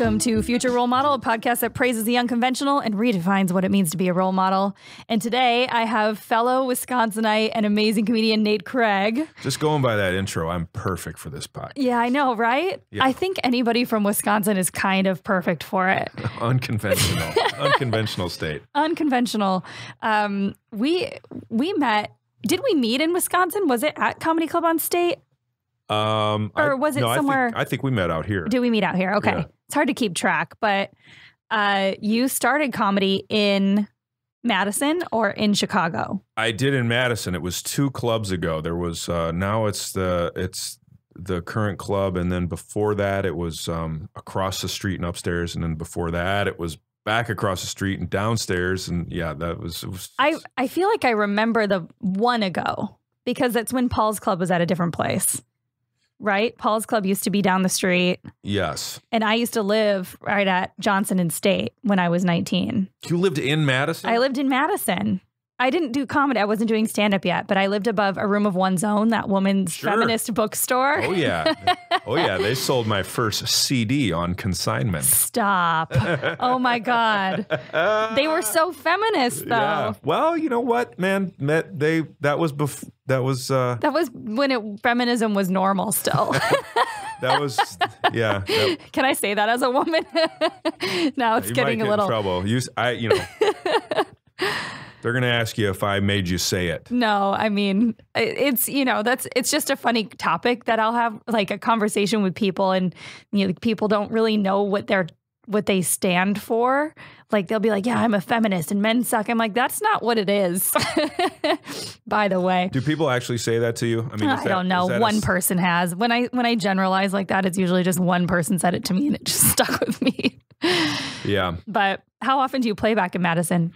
Welcome to Future Role Model, a podcast that praises the unconventional and redefines what it means to be a role model. And today I have fellow Wisconsinite and amazing comedian Nate Craig. Just going by that intro, I'm perfect for this podcast. Yeah, I know, right? Yeah. I think anybody from Wisconsin is kind of perfect for it. Unconventional, unconventional state. Unconventional. Um, we we met. Did we meet in Wisconsin? Was it at Comedy Club on State? Um, Or was it no, I think- somewhere- I think, we met out here. Did we meet out here? Okay. Yeah. It's hard to keep track, but uh, you started comedy in Madison or in Chicago? I did in Madison. It was two clubs ago. There was uh, now it's the it's the current club, and then before that it was um, across the street and upstairs, and then before that it was back across the street and downstairs, and yeah, that was. Was I, I feel like I remember the one ago because that's when Paul's Club was at a different place, right? Paul's Club used to be down the street, yes. and I used to live right at Johnson and State when I was 19. You lived in Madison. I lived in Madison. I didn't do comedy. I wasn't doing stand up yet, but I lived above a room of one's own, that woman's Sure. feminist bookstore. Oh yeah, oh yeah. They sold my first CD on consignment. Stop. oh my God. They were so feminist, though. Yeah. Well, you know what, man? Met they that was before. that was uh That was when it, feminism was normal still. that was yeah. That, Can I say that as a woman? now it's getting a little. in trouble. You I you know. They're gonna ask you if I made you say it. No, I mean, it's, you know, that's, it's just a funny topic that I'll have like a conversation with people and, you know, people don't really know what they're, what they stand for. Like they'll be like, yeah, I'm a feminist and men suck. I'm like, that's not what it is. By the way. Do people actually say that to you? I mean, I that- don't know. that a One person has. When I when I generalize like that, it's usually just one person said it to me and it just stuck with me. Yeah. But how often do you play back in Madison?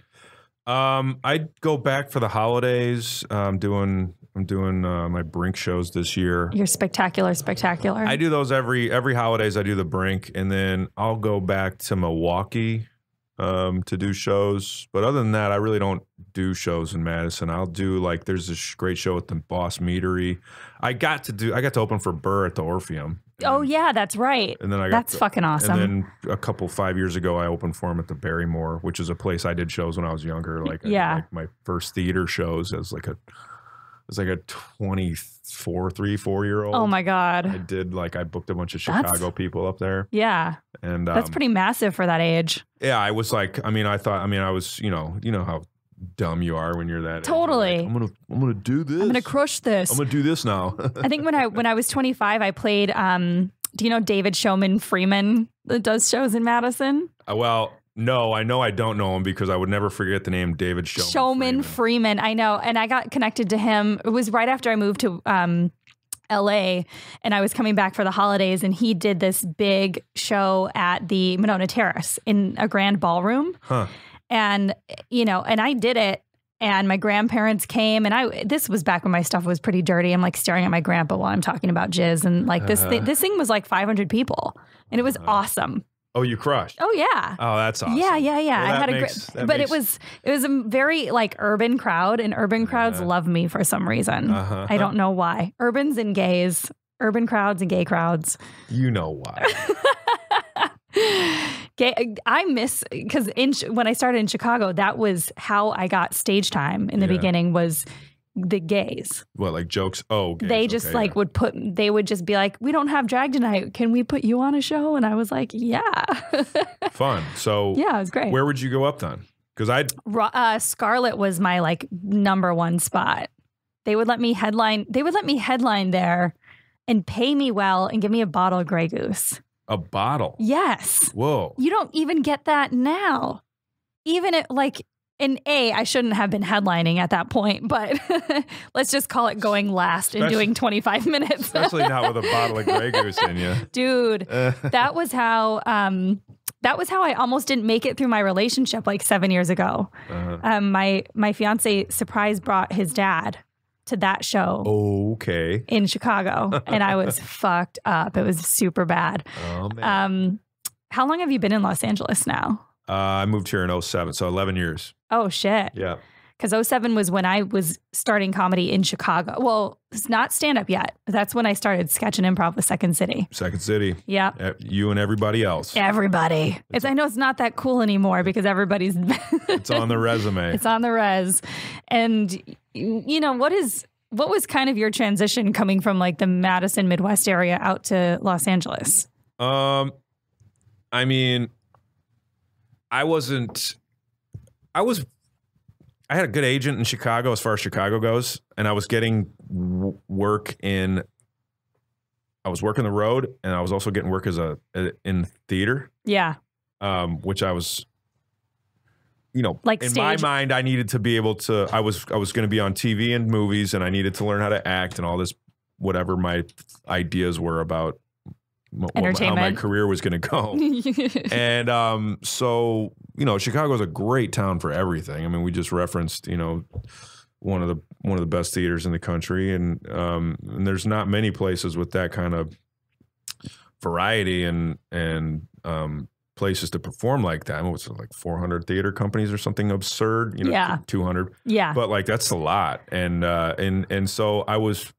Um, I go back for the holidays. I'm doing I'm doing uh, my Brink shows this year. You're spectacular, spectacular. I do those every every holidays. I do the Brink, and then I'll go back to Milwaukee um, to do shows. But other than that, I really don't do shows in Madison. I'll do like there's this great show at the Bos Meadery. I got to do I got to open for Burr at the Orpheum. Oh yeah, that's right. and then I got That's fucking awesome. And then a couple five years ago, I opened for him at the Barrymore, which is a place I did shows when I was younger. Like Yeah. like my first theater shows as like a was like a 24, three, four year old. oh my god! I did like I booked a bunch of That's- Chicago people up there, Yeah. and um, That's pretty massive for that age. Yeah, I was like, I mean, I thought, I mean, I was, you know, you know how dumb you are when you're that. age. You're like, Totally. I'm gonna, I'm gonna do this. I'm gonna crush this. I'm gonna do this now. I think when I when I was 25, I played um do you know David Showman Freeman that does shows in Madison? Uh, well, no, I know I don't know him because I would never forget the name David Showman. Showman Freeman. Freeman. I know. And I got connected to him. It was right after I moved to um, LA and I was coming back for the holidays. And he did this big show at the Monona Terrace in a grand ballroom. Huh. And, you know, and I did it. And my grandparents came, and I. This was back when my stuff was pretty dirty. I'm like staring at my grandpa while I'm talking about jizz, and like this. Uh-huh. this thing was like 500 people, and it was Uh-huh. awesome. Oh, you crushed. Oh yeah, Oh, that's awesome. yeah, yeah, yeah. Well, I had a great, but makes- it was it was a very like urban crowd, and urban crowds Uh-huh. love me for some reason. Uh-huh. I don't know why. Urbans and gays, urban crowds and gay crowds. You know why? I miss because in when I started in Chicago, that was how I got stage time in the Yeah. beginning. Was the gays? what, like jokes? Oh, gays, they just okay, like yeah. would put. They would just be like, "We don't have drag tonight. Can we put you on a show?" And I was like, "Yeah, fun. So, yeah, it was great." where would you go up then? Because I, uh, Scarlet was my like number one spot. They would let me headline. They would let me headline there, and pay me well, and give me a bottle of Grey Goose. A bottle. Yes, Whoa. you don't even get that now. Even at like in a, I shouldn't have been headlining at that point, but let's just call it going last and doing twenty five minutes, Especially not with a bottle of Grey Goose in you. dude. That was how. Um, that was how I almost didn't make it through my relationship like seven years ago. Uh, um, my my fiance surprise brought his dad to that show okay. in Chicago, and I was fucked up. It was super bad. Oh man. Um, how long have you been in Los Angeles now? uh, I moved here in 07, so 11 years. Oh shit! Yeah. because 07 was when I was starting comedy in Chicago. Well, it's not stand up yet. That's when I started sketch and improv with Second City. Second City, Yeah. you and everybody else. Everybody. It's, I know it's not that cool anymore because everybody's It's on the resume. it's on the res. And you know, what is what was kind of your transition coming from like the Madison Midwest area out to Los Angeles? Um, I mean, I wasn't. I was. I had a good agent in Chicago as far as Chicago goes, and I was getting w- work in. I was working the road, and I was also getting work as a in theater, Yeah. um, which I was. You know, Like in my mind, I needed to be able to. I was I was going to be on TV and movies, and I needed to learn how to act and all this, whatever my ideas were about m- how my career was going to go. and um, so you know, Chicago's a great town for everything. I mean, we just referenced you know one of the one of the best theaters in the country, and um, and there's not many places with that kind of variety and and um, places to perform like that. I mean, what's it, like 400 theater companies or something absurd? You know, Yeah. 200 yeah. but like that's a lot and uh and and so i was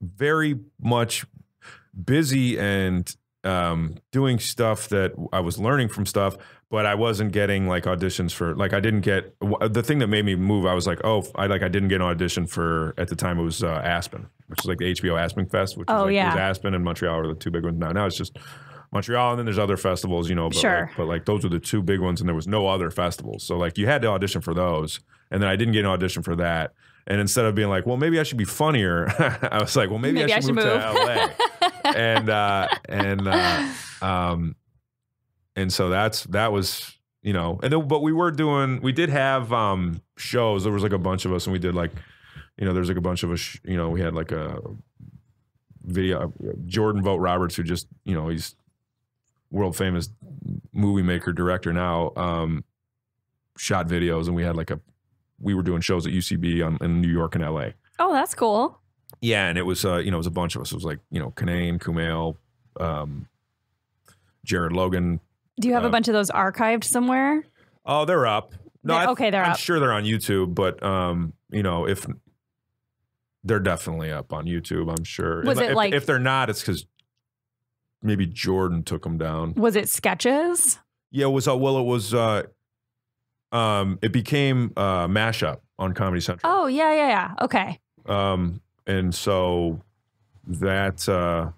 very much busy and um doing stuff that i was learning from stuff but i wasn't getting like auditions for like i didn't get the thing that made me move i was like oh i like i didn't get an audition for at the time it was uh, aspen which is like the hbo aspen fest which Oh, was like, yeah. was aspen and montreal are the two big ones now now it's just Montreal, and then there's other festivals, you know. But Sure. Like, but like those were the two big ones, and there was no other festivals. So like you had to audition for those, and then I didn't get an audition for that. And instead of being like, well, maybe I should be funnier, I was like, well, maybe, Maybe I I should, should move, move. to LA. and uh, and uh, um, and so that's that was you know, and then but we were doing, we did have um shows. There was like a bunch of us, and we did like, you know, there's like a bunch of us. You know, we had like a video. Jordan Vogt-Roberts, who just you know he's world famous movie maker director now um shot videos and we had like a we were doing shows at UCB on, in New York and LA. oh, that's cool. Yeah, and it was uh you know it was a bunch of us. It was like you know Kanane, Kumail, um, Jared Logan. Do you have a Uh, bunch of those archived somewhere? Oh, they're up. No, They're- okay, they're I'm up. sure they're on YouTube, but um you know if they're definitely up on YouTube, I'm sure. Was if, it if- like- if they're not, it's because maybe Jordan took them down. Was it sketches? Yeah, it was uh, well, it was uh, um, it became uh, mashup on Comedy Central. Oh, yeah, yeah, yeah. Okay. Um, and so that uh,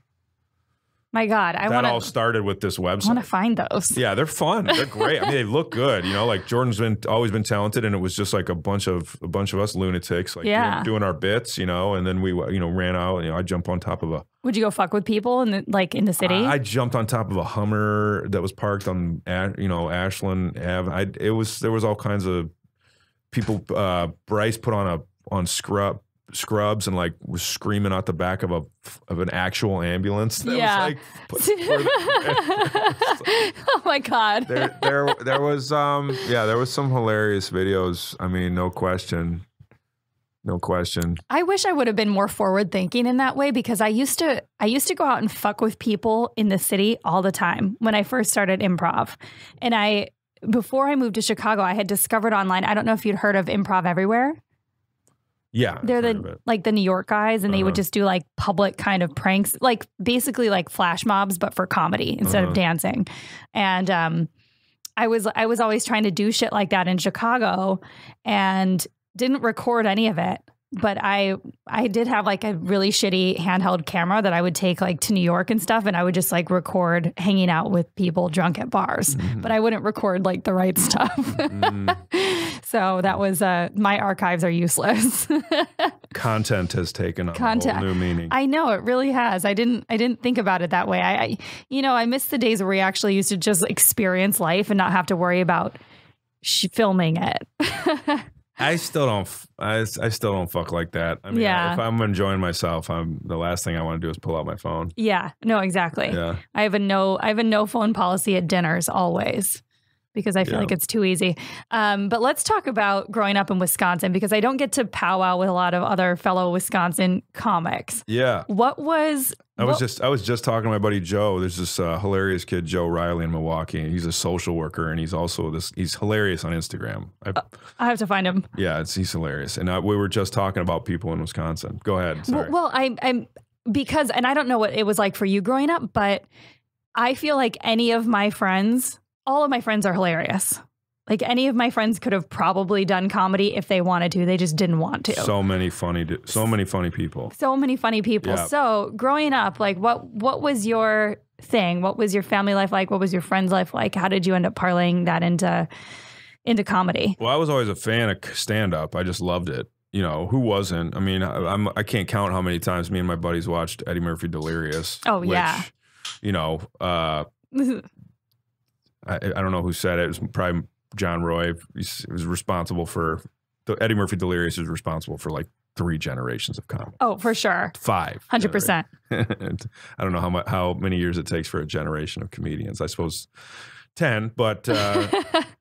My God, I that want all started with this website. I want to find those. Yeah, they're fun. They're great. I mean, they look good. You know, like Jordan's been always been talented, and it was just like a bunch of a bunch of us lunatics, like Yeah. doing, doing our bits. You know, and then we you know ran out. You know, I jump on top of a Would you go fuck with people in the like in the city? I, I jumped on top of a Hummer that was parked on, you know, Ashland Ave. I, it was there was all kinds of people. Uh, Bryce put on a on scrub scrubs and like was screaming out the back of a of an actual ambulance. That Yeah. Was like, put- for- oh my God. there, there, there was um, yeah, there was some hilarious videos. I mean, no question, no question. I wish I would have been more forward thinking in that way because I used to I used to go out and fuck with people in the city all the time when I first started improv. And I before I moved to Chicago, I had discovered online, I don't know if you'd heard of Improv Everywhere. Yeah, They're the like the New York guys and they would Uh-huh. just do like public kind of pranks, like basically like flash mobs but for comedy instead Uh-huh. of dancing. And um I was I was always trying to do shit like that in Chicago and didn't record any of it. But I I did have like a really shitty handheld camera that I would take like to New York and stuff and I would just like record hanging out with people drunk at bars. But I wouldn't record like the right stuff. Mm. so that was uh my archives are useless. content has taken on Content. a whole new meaning. I know it really has. I didn't. I didn't think about it that way. I, I, you know, I miss the days where we actually used to just experience life and not have to worry about sh- filming it. I still don't. I still don't fuck like that. I mean, Yeah. if I'm enjoying myself, I'm the last thing I want to do is pull out my phone. yeah. No. Exactly. Yeah. I have a no. I have a no phone policy at dinners always. Because I feel Yeah. like it's too easy. Um, but let's talk about growing up in Wisconsin because I don't get to powwow with a lot of other fellow Wisconsin comics. Yeah. What was I was what- just I was just talking to my buddy Joe. There's this uh, hilarious kid Joe Riley in Milwaukee, he's a social worker, and he's also this. He's hilarious on Instagram. I, I have to find him. yeah, it's he's hilarious. And uh, we were just talking about people in Wisconsin. Go ahead. Sorry. Well, well, I, I'm because, and I don't know what it was like for you growing up, but I feel like any of my friends, all of my friends are hilarious. Like any of my friends could have probably done comedy if they wanted to. They just didn't want to. so many funny, so many funny people. so many funny people. Yeah. So growing up, like what what was your thing? What was your family life like? What was your friends' life like? How did you end up parlaying that into into comedy? Well, I was always a fan of stand up. I just loved it. You know, who wasn't? I mean, I, I'm I can't count how many times me and my buddies watched Eddie Murphy Delirious. Oh, which, yeah. You know, uh, I, I don't know who said it. It was probably John Roy. He's, he was responsible for the Eddie Murphy Delirious is responsible for like three generations of comedy. oh, for sure. Five. Hundred percent. I don't know how much, how many years it takes for a generation of comedians. I suppose ten, but uh,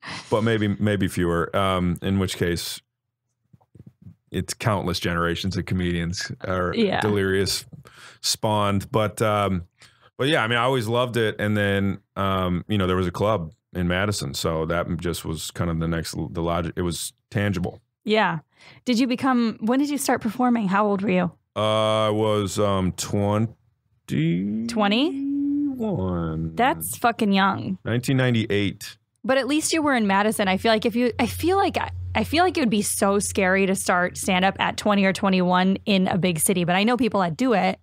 but maybe maybe fewer. Um, in which case, it's countless generations of comedians are Yeah. delirious spawned. But um, but yeah, I mean, I always loved it. And then um, you know, there was a club in Madison, so that just was kind of the next the logic. It was tangible. Yeah. Did you become when did you start performing? How old were you? Uh, I was um twenty 20? one. That's fucking young. 1998. But at least you were in Madison. I feel like if you I feel like I feel like it would be so scary to start stand up at 20 or 21 in a big city, but I know people that do it.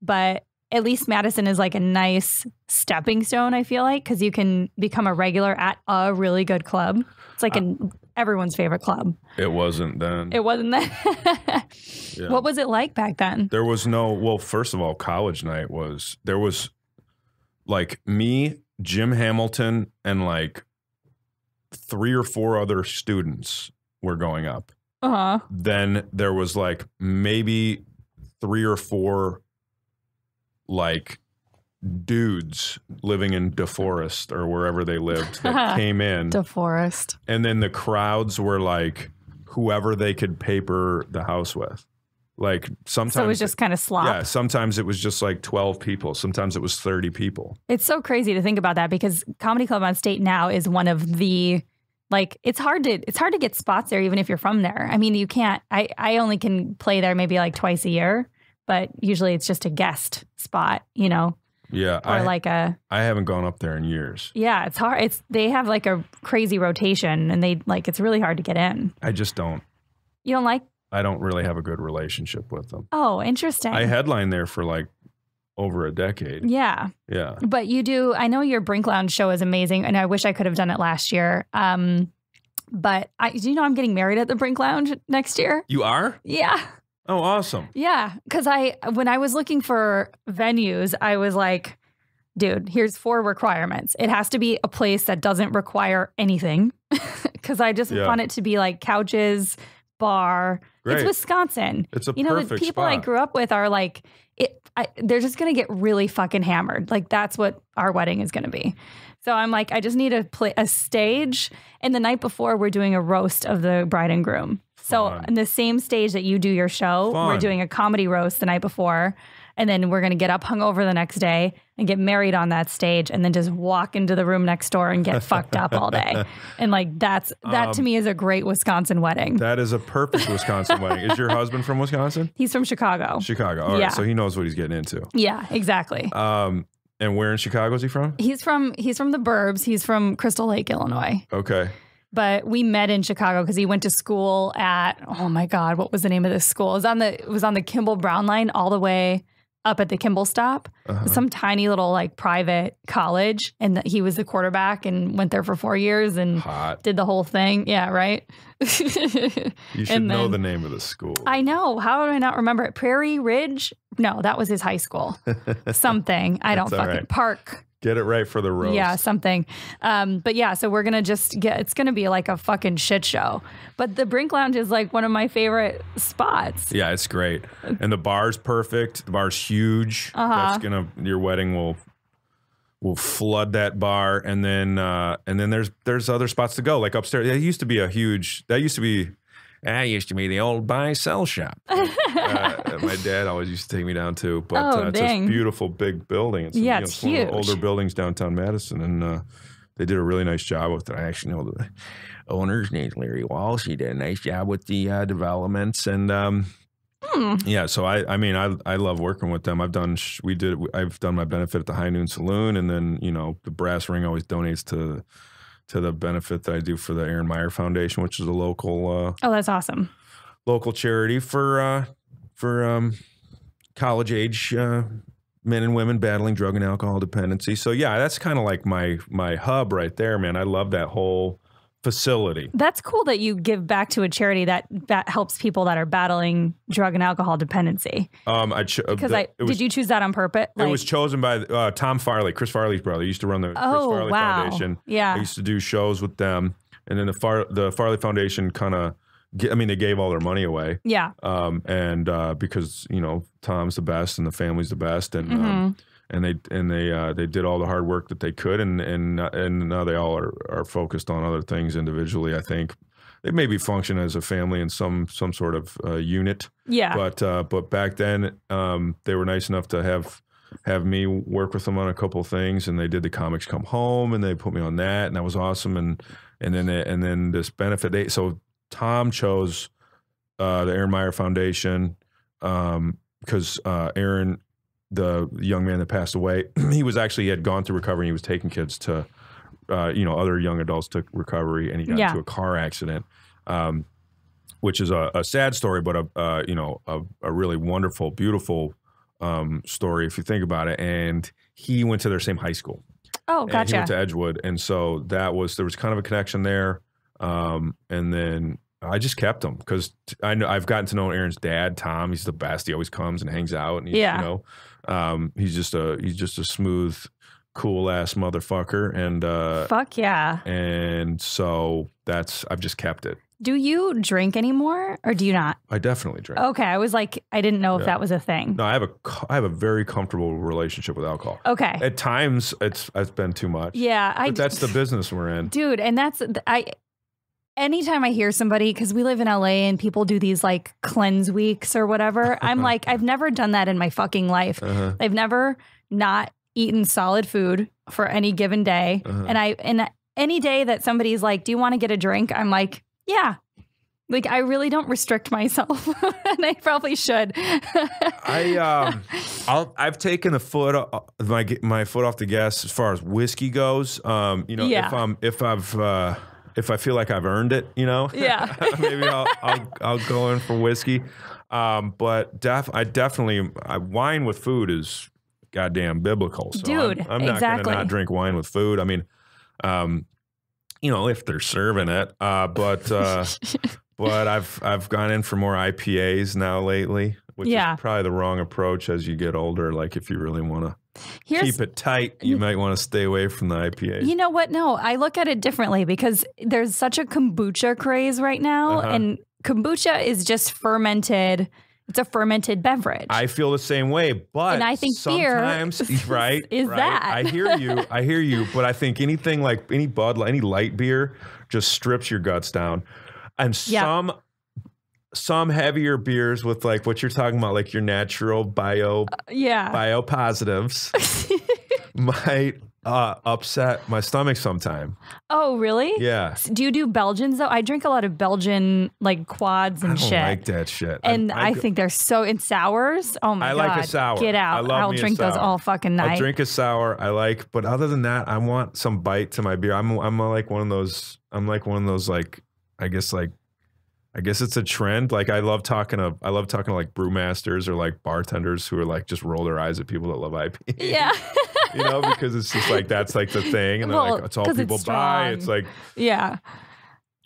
But at least Madison is like a nice stepping stone, I feel like, cuz you can become a regular at a really good club. It's like an everyone's favorite club. It wasn't then. It wasn't then. Yeah. What was it like back then? There was no, well, first of all, college night was, there was like me, Jim Hamilton, and like three or four other students were going up. Uh-huh. Then there was like maybe three or four like dudes living in DeForest or wherever they lived that came in. DeForest. and then the crowds were like whoever they could paper the house with. Like sometimes So it was just kind of slop. yeah, sometimes it was just like 12 people, sometimes it was 30 people. It's so crazy to think about that because Comedy Club on State now is one of the like it's hard to it's hard to get spots there even if you're from there. I mean, you can't I I only can play there maybe like twice a year, but usually it's just a guest spot, you know, Yeah, or I like a I haven't gone up there in years. yeah, it's hard. It's they have like a crazy rotation and they like it's really hard to get in. I just don't You don't like I don't really have a good relationship with them. Oh, interesting. I headlined there for like over a decade. yeah. Yeah. But you do. I know your Brink Lounge show is amazing, and I wish I could have done it last year. Um, but I, do you know I'm getting married at the Brink Lounge next year? You are? Yeah, Oh, awesome. yeah. Because I, when I was looking for venues, I was like, dude, here's four requirements. It has to be a place that doesn't require anything, because I just Yeah. want it to be like couches, bar. Great. It's Wisconsin. It's a you know, the people I grew up with are like, it, I, they're just going to get really fucking hammered. Like, that's what our wedding is going to be. So I'm like, I just need a, play, a stage. And the night before, we're doing a roast of the bride and groom. So, Fun. on the same stage that you do your show, we're doing a comedy roast the night before. And then we're going to get up hungover the next day and get married on that stage and then just walk into the room next door and get fucked up all day. And like, that's, that to Um, me is a great Wisconsin wedding. That is a perfect Wisconsin wedding. Is your husband from Wisconsin? He's from Chicago. Chicago. All right. Yeah. So he knows what he's getting into. Yeah, exactly. Um, and where in Chicago is he from? He's from he's from the Burbs. He's from Crystal Lake, Illinois. Okay. But we met in Chicago because he went to school at oh my god, what was the name of this school? It was on the it was on the Kimball Brown line all the way up at the Kimball stop. Uh-huh. Some tiny little like private college, and he was the quarterback and went there for four years and Hot. did the whole thing. Yeah, right. You should And know the name of the school. I know. How do I not remember it? Prairie Ridge? No, that was his high school. Something. I don't fucking right. park. Get it right for the roast. Yeah, something. Um, but yeah, so we're gonna just get. It's gonna be like a fucking shit show. But the Brink Lounge is like one of my favorite spots. Yeah, it's great. And the bar's perfect. The bar's huge. Uh-huh. That's gonna your wedding will we'll flood that bar, and then uh, and then there's there's other spots to go, like upstairs. It used to be a huge. That used to be. That used to be the old buy sell shop. uh, my dad always used to take me down to, but Oh, uh, it's dang. a beautiful big building. It's, Yeah, you know, it's one of the huge. older buildings downtown Madison, and uh, they did a really nice job with it. I actually know the owner's name's Larry Walsh. He did a nice job with the uh, developments, and um, Hmm. yeah. So I, I mean, I, I love working with them. I've done, we did, I've done my benefit at the High Noon Saloon, and then you know the Brass Ring always donates to to the benefit that I do for the Aaron Meyer Foundation, which is a local uh, Oh, that's awesome. local charity for uh, for um, college age uh, men and women battling drug and alcohol dependency. So yeah, that's kind of like my my hub right there, man. I love that whole facility. That's cool that you give back to a charity that that helps people that are battling drug and alcohol dependency. Um, I Because I was, did you choose that on purpose? it was chosen by uh, Tom Farley, Chris Farley's brother. He used to run the Chris oh Farley wow, Foundation. I used to do shows with them, and then the Far the Farley Foundation kind of. I mean, they gave all their money away, yeah, um, and uh, because you know Tom's the best and the family's the best, and um, Mhm. And they and they uh, they did all the hard work that they could, and and uh, and now they all are, are focused on other things individually. I think they maybe function as a family in some some sort of uh, unit, yeah. but uh, but back then um, they were nice enough to have have me work with them on a couple of things, and they did the comics come home, and they put me on that, and that was awesome, and and then and then this benefit they so Tom chose uh, the Aaron Meyer Foundation um, because uh, Aaron, the young man that passed away, he was actually he had gone through recovery. and He was taking kids to, uh, you know, other young adults to recovery, and he got Yeah. into a car accident, um, which is a, a sad story, but a uh, you know a, a really wonderful, beautiful um, story if you think about it. And he went to their same high school. oh, And he gotcha. went to Edgewood, and so that was there was kind of a connection there. Um, and then I just kept him because I know I've gotten to know Aaron's dad, Tom. He's the best. He always comes and hangs out, and Yeah. you know, um, he's just a he's just a smooth, cool ass motherfucker, and uh, Fuck yeah. and so that's I've just kept it. Do you drink anymore, or do you not? I definitely drink. Okay, I was like, I didn't know if Yeah. that was a thing. No, I have a I have a very comfortable relationship with alcohol. Okay, At times, it's it's been too much. yeah, I but that's the business we're in. dude and that's i anytime i hear somebody because we live in la and people do these like cleanse weeks or whatever i'm like i've never done that in my fucking life Uh-huh. i've never not eaten solid food for any given day Uh-huh. and i and any day that somebody's like do you want to get a drink i'm like yeah like i really don't restrict myself and i probably should I um, I'll, I've taken the foot my my foot off the gas as far as whiskey goes. Um, you know, Yeah. if I'm if I've uh, if I feel like I've earned it, you know, Yeah. maybe I'll, I'll I'll go in for whiskey. Um, but def I definitely I, wine with food is goddamn biblical. So Dude, I'm, I'm not exactly. gonna not drink wine with food. I mean, um, you know, if they're serving it, uh, but. Uh, but I've I've gone in for more IPAs now lately, which Yeah. is probably the wrong approach as you get older. Like if you really want to here's keep it tight, you might want to stay away from the IPAs. You know what? No, I look at it differently because there's such a kombucha craze right now, Uh-huh. and kombucha is just fermented. It's a fermented beverage. I feel the same way, but And I think beer right is right, that. I hear you, I hear you, but I think anything like any Bud, any light beer, just strips your guts down, and Yeah. some. Some heavier beers with like what you're talking about, like your natural bio yeah. bio positives, might uh, upset my stomach sometime. oh, really? Yeah. Do you do Belgians though? I drink a lot of Belgian like quads I and don't shit. like that shit. and I, go- think they're so in sours. Oh my I god! like a sour. Get out! I love I'll me a drink those all fucking night. I'll drink a sour. I like, but other than that, I want some bite to my beer. I'm I'm like one of those. I'm like one of those like I guess like I guess it's a trend. Like I love talking to I love talking to like brewmasters or like bartenders who are like just roll their eyes at people that love IPA. yeah, you know, because it's just like that's like the thing, and Well, like it's all 'cause it's people buy. It's like yeah.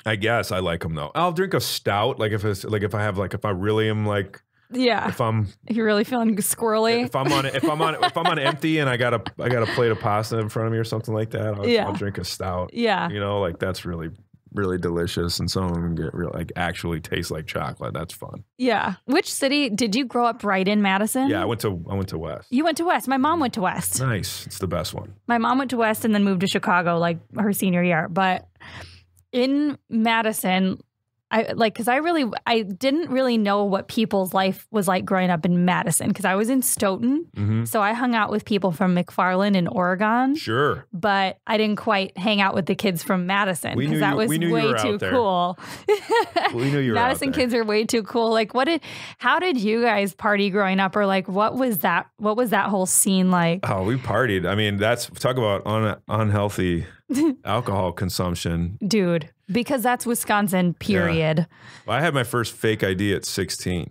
I guess I like them though. I'll drink a stout, like if it's like if I have like if I really am like Yeah. if I'm You're really feeling squirrely. if I'm on if I'm on if I'm on empty and I got a I got a plate of pasta in front of me or something like that, I'll, Yeah. I'll drink a stout. yeah. You know, like that's really really delicious, and some of them get real like actually taste like chocolate. That's fun. Yeah. Which city did you grow up right in Madison? Yeah, I went to I went to West. You went to West. My mom went to West. Nice. It's the best one. My mom went to West and then moved to Chicago like her senior year. But in Madison, I like because I really I didn't really know what people's life was like growing up in Madison because I was in Stoughton, Mm-hmm. so I hung out with people from McFarland in Oregon, Sure. but I didn't quite hang out with the kids from Madison because that was we knew you way too cool. We knew you were Madison kids are way too cool. Like, what did? How did you guys party growing up, or like, what was that? What was that whole scene like? Oh, we partied. I mean, that's talk about un, unhealthy alcohol consumption. Dude, because that's Wisconsin, period. Well, I had my first fake ID at 16.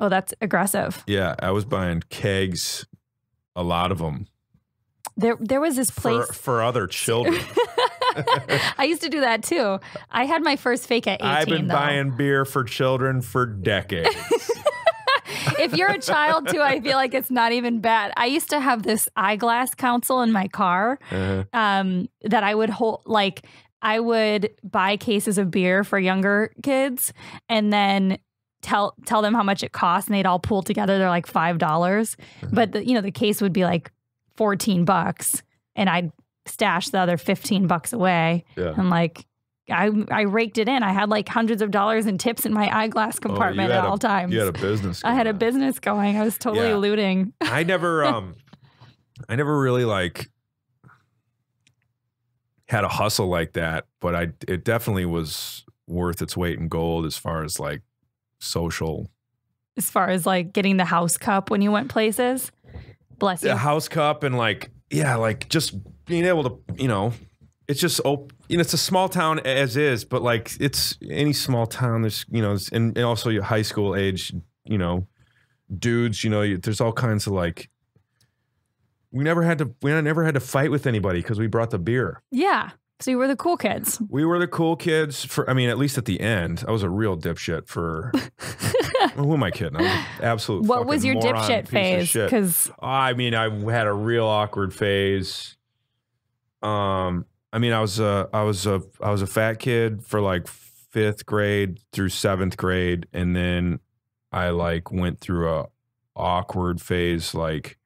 Oh, that's aggressive. Yeah, I was buying kegs, a lot of them There there was this for, place for other children. I used to do that too. I had my first fake at 18 I've been though. buying beer for children for decades. if you're a child too, I feel like it's not even bad. I used to have this eyeglass council in my car Uh, um, that I would hold like I would buy cases of beer for younger kids and then tell tell them how much it costs and they'd all pool together. They're like five dollars. But the, you know, the case would be like 14 bucks and I'd stash the other 15 bucks away. yeah. And like I I raked it in. I had like hundreds of dollars in tips in my eyeglass compartment Oh, at a- all times. You had a business. I had a business going. I was totally Yeah. looting. I never um I never really like had a hustle like that, but I it definitely was worth its weight in gold as far as like social as far as like getting the house cup when you went places. Bless you. the house cup and like yeah, like just being able to, you know, it's just op- you know, it's a small town as is, but like it's any small town. There's you know, and, and also your high school age, you know, dudes. You know, you, there's all kinds of like. We never had to. We never had to fight with anybody because we brought the beer. Yeah. So you were the cool kids. We were the cool kids. For I mean, at least at the end, I was a real dipshit. For who am I kidding? I was an absolute. what was your moron dipshit phase? Because I mean, I had a real awkward phase. Um, I mean, I was a, I was a, I was a fat kid for like fifth grade through seventh grade, and then I like went through a awkward phase. Like,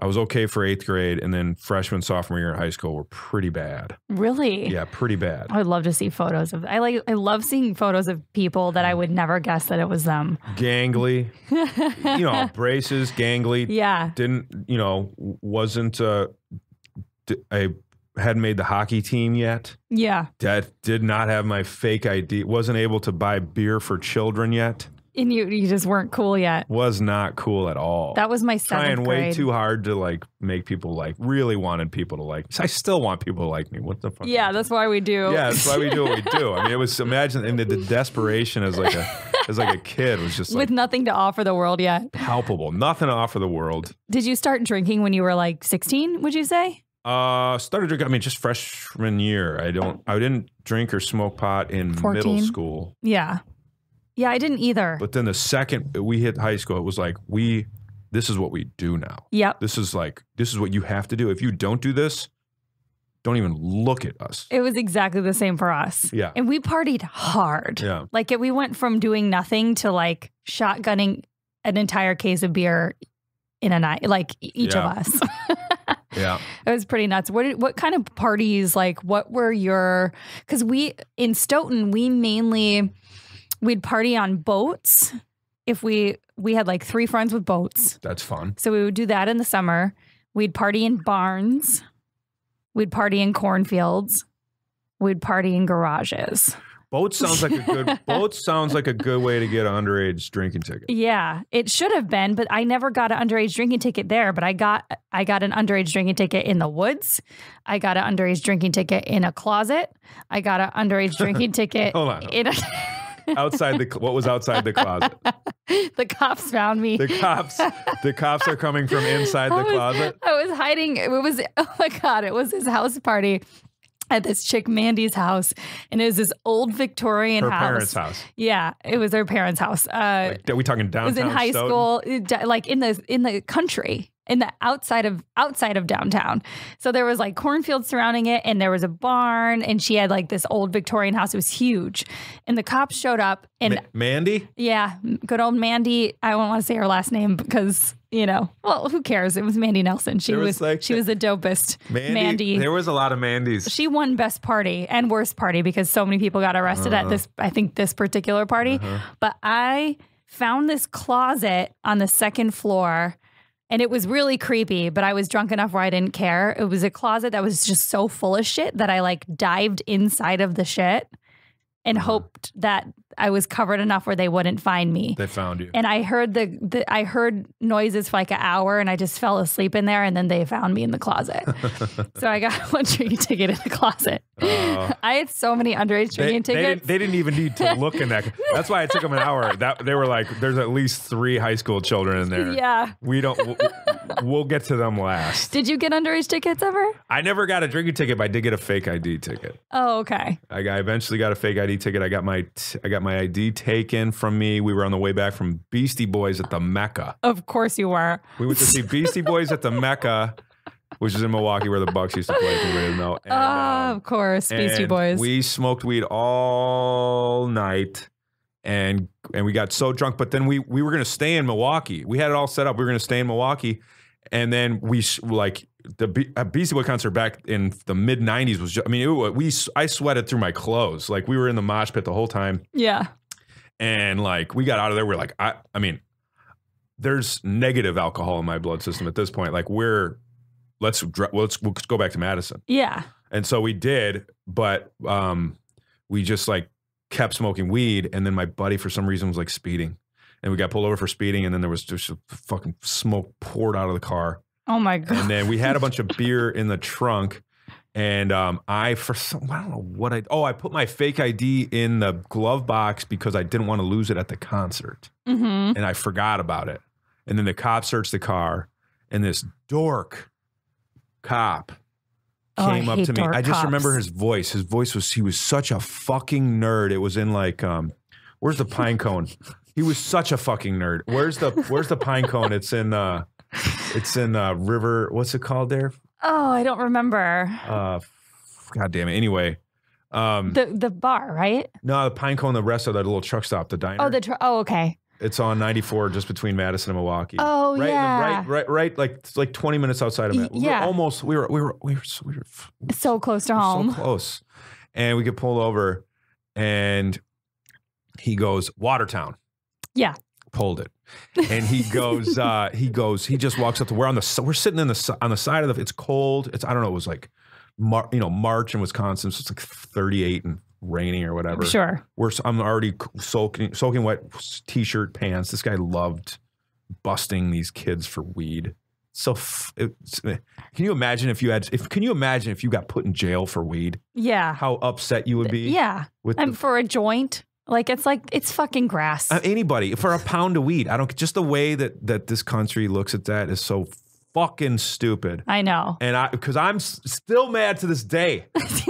I was okay for eighth grade, and then freshman, sophomore year in high school were pretty bad. really, Yeah, pretty bad. I would love to see photos of. I like. I love seeing photos of people that I would never guess that it was them. Gangly, you know, braces, gangly. yeah. Didn't, you know, wasn't. Uh, a, d- I hadn't made the hockey team yet. Yeah. that did not have my fake ID, wasn't able to buy beer for children yet, And you you just weren't cool yet. was not cool at all. That was my seventh Trying way grade. too hard to like make people like, really wanted people to like. I still want people to like me. What the fuck? yeah, that's why we do. Yeah, that's why we do what we do. I mean, it was imagine and the, the desperation as like a as like a kid was just like With nothing to offer the world yet. palpable. Nothing to offer the world. Did you start drinking when you were like 16, would you say? Uh, started drinking. I mean, just freshman year. I don't. I didn't drink or smoke pot in 14? middle school. Yeah. Yeah, I didn't either. But then the second we hit high school, it was like we. This is what we do now. yep. This is like this is what you have to do. If you don't do this, don't even look at us. It was exactly the same for us. Yeah. And we partied hard. Yeah. Like it, we went from doing nothing to like shotgunning an entire case of beer in a night, like each Yeah. of us. Yeah. it was pretty nuts. What did, what kind of parties like what were your cuz we in Stoughton we mainly we'd party on boats. If we we had like three friends with boats. That's fun. So we would do that in the summer. We'd party in barns. We'd party in cornfields. We'd party in garages. Boat sounds like a good. boat sounds like a good way to get an underage drinking ticket. Yeah, it should have been, but I never got an underage drinking ticket there. But I got I got an underage drinking ticket in the woods. I got an underage drinking ticket in a closet. I got an underage drinking ticket Hold on. in a Outside the what was outside the closet? the cops found me. The cops. The cops are coming from inside I the was- closet. I was hiding. It was oh my god! It was his house party at this chick Mandy's house, and it was this old Victorian Her house. parents' house. Yeah, it was her parents' house. Uh, Like, are we talking it downtown? was in high Stoughton? school, like in the in the country. In the outside of outside of downtown. So there was like cornfields surrounding it and there was a barn and she had like this old Victorian house. It was huge. And the cops showed up and Ma- Mandy? yeah, good old Mandy, I don't want to say her last name because, you know, well, who cares? It was Mandy Nelson. She There was, was, like, she was the dopest. Mandy. There was a lot of Mandys. She won best party and worst party because so many people got arrested Uh-huh. at this, I think, this particular party. But I found this closet on the second floor and it was really creepy, but I was drunk enough where I didn't care. It was a closet that was just so full of shit that I like dived inside of the shit and Uh-huh. hoped that I was covered enough where they wouldn't find me. They found you. And I heard the, the I heard noises for like an hour and I just fell asleep in there and then they found me in the closet. so I got one drinking ticket in the closet. Oh. I had so many underage drinking they tickets. didn't, they didn't even need to look in that. That's why it took them an hour. That they were like, "There's at least three high school children in there. yeah. We don't. We'll, we'll get to them last." Did you get underage tickets ever? I never got a drinking ticket, but I did get a fake ID ticket. Oh, okay. I I eventually got a fake ID ticket. I got my t- I got my ID taken from me. We were on the way back from Beastie Boys at the Mecca. Of course you were. We went to see Beastie Boys at the Mecca, which is in Milwaukee, where the Bucks used to play. If anybody didn't know. And, Ah, um, of course, Beastie Boys. We smoked weed all night, and and we got so drunk. But then we we were gonna stay in Milwaukee. We had it all set up. We were gonna stay in Milwaukee, and then we like the Be- a Beastie Boy concert back in the mid '90s was. Just, I mean, it, we I sweated through my clothes. Like we were in the mosh pit the whole time, yeah. and like we got out of there. We're like, I I mean, there's negative alcohol in my blood system at this point. Like we're let's let's let's go back to Madison. Yeah. And so we did, but um, we just like kept smoking weed. And then my buddy, for some reason, was like speeding. And we got pulled over for speeding. And then there was just fucking smoke poured out of the car. Oh my god. And then we had a bunch of beer in the trunk. And um, I, for some, I don't know what I, oh, I put my fake ID in the glove box because I didn't want to lose it at the concert. hmm And I forgot about it. And then the cop searched the car. And this dork cop Oh, came up to me. I just remember his voice. His voice was he was such a fucking nerd. It was in like um where's the pine cone? He was such a fucking nerd. Where's the where's the pine cone? It's in uh it's in uh river what's it called there? Oh, I don't remember. Uh god damn it. Anyway. Um The the bar, right? no, the pine cone, the rest of that little truck stop, the diner. Oh, the tr- oh, okay. it's on 94 just between Madison and Milwaukee. Oh, right, yeah. right, right, right, like like 20 minutes outside of it. We yeah. almost we were we were we were we were So close to We're home. So close. And we get pulled over and he goes, Watertown. Yeah. Pulled it. And he goes, uh, he goes, he just walks up to we're on the we're sitting in the on the side of the it's cold. It's I don't know, it was like Mar- you know, March in Wisconsin, so it's like 38 and raining or whatever. Sure. We're I'm already soaking soaking wet t-shirt pants. This guy loved busting these kids for weed. So f- it's, can you imagine if you had if can you imagine if you got put in jail for weed? Yeah. How upset you would be? Yeah. With And the, for a joint, like it's like it's fucking grass. uh, anybody for a pound of weed. I don't just the way that that this country looks at that is so fucking stupid. I know. And I because I'm s- still mad to this day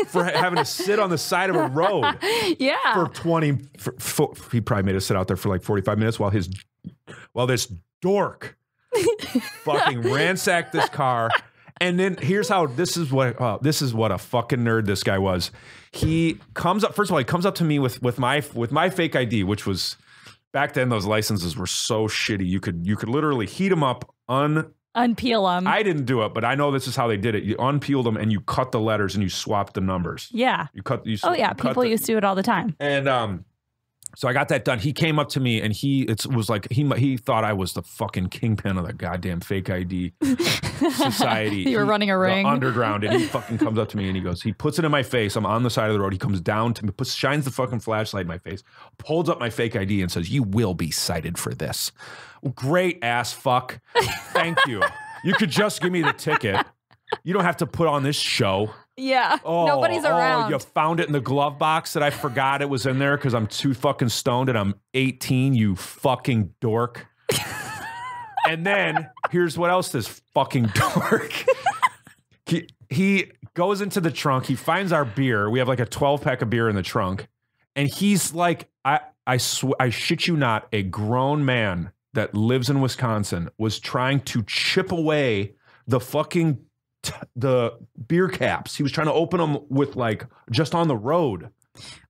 for ha- having to sit on the side of a road. yeah. for 20 for, for, he probably made us sit out there for like 45 minutes while his while this dork fucking ransacked this car and then here's how this is what uh, this is what a fucking nerd this guy was he comes up first of all he comes up to me with with my with my fake id which was back then those licenses were so shitty you could you could literally heat them up un Unpeel them. i didn't do it but i know this is how they did it you unpeeled them and you cut the letters and you swapped the numbers yeah. you cut you Oh yeah. People the- used to do it all the time. and um, so I got that done. He came up to me and he it was like he he thought I was the fucking kingpin of the goddamn fake ID society. You were He- running a ring. underground, and he fucking comes up to me and he goes, he puts it in my face. I'm on the side of the road. He comes down to me, puts shines the fucking flashlight in my face, pulls up my fake ID and says, "You will be cited for this." Great ass fuck. Thank you. You could just give me the ticket. You don't have to put on this show. Yeah. Oh, Nobody's oh, oh around. you found it in the glove box that I forgot it was in there because I'm too fucking stoned and I'm 18, you fucking dork. and then here's what else this fucking dork. he, he goes into the trunk, he finds our beer. We have like a 12 pack of beer in the trunk. And he's like, I I sw- I shit you not, a grown man that lives in Wisconsin was trying to chip away the fucking t- the beer caps. He was trying to open them with like just on the road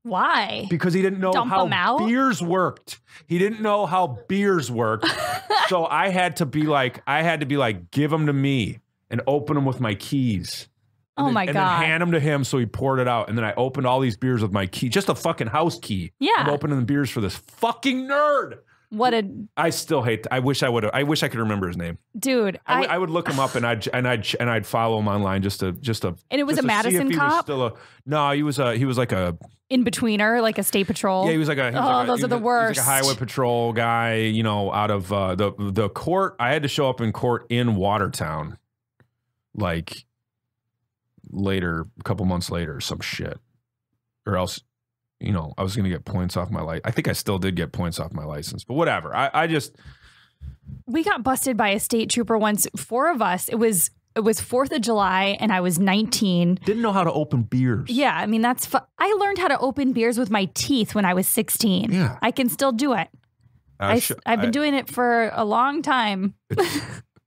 Why? because he didn't know Dump how beers worked. He didn't know how beers worked. so I had to be like, I had to be like, give them to me and open them with my keys. And Oh then- my and God. then hand them to him so he poured it out. And then I opened all these beers with my key, just a fucking house key. Yeah. I'm opening the beers for this fucking nerd. What a I still hate. I wish I would. have I wish I could remember his name. dude. I, I, would- look him up and I'd and I'd and I'd follow him online just to just to. and it was a to see if Madison cop still a, no, he was a he was like a in betweener, like a state patrol. Yeah, he was like a. Was Oh, like those he are the was a- he was worst. like a highway patrol guy, you know, out of uh, the the court. I had to show up in court in Watertown, like later, a couple months later, some shit, or else, you know, I was gonna get points off my license. I think I still did get points off my license, but whatever. I, I just we got busted by a state trooper once. Four of us. It was it was Fourth of July, and I was 19. didn't know how to open beers. Yeah, I mean that's. Fu- I learned how to open beers with my teeth when I was 16. Yeah. I can still do it. I, I, sh- have been I- doing it for a long time.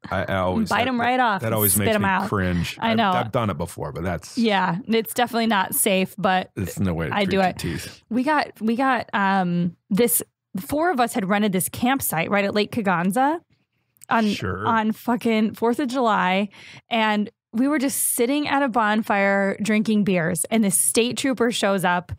I, I always Bite that- them right off. That always makes me out. cringe. I I've- know. I've, done it before, but that's Yeah, it's definitely not safe, but It's no way to I do it. teeth. we got we got um this four of us had rented this campsite right at Lake Kegonsa on Sure. on fucking 4th of July and we were just sitting at a bonfire drinking beers and this state trooper shows up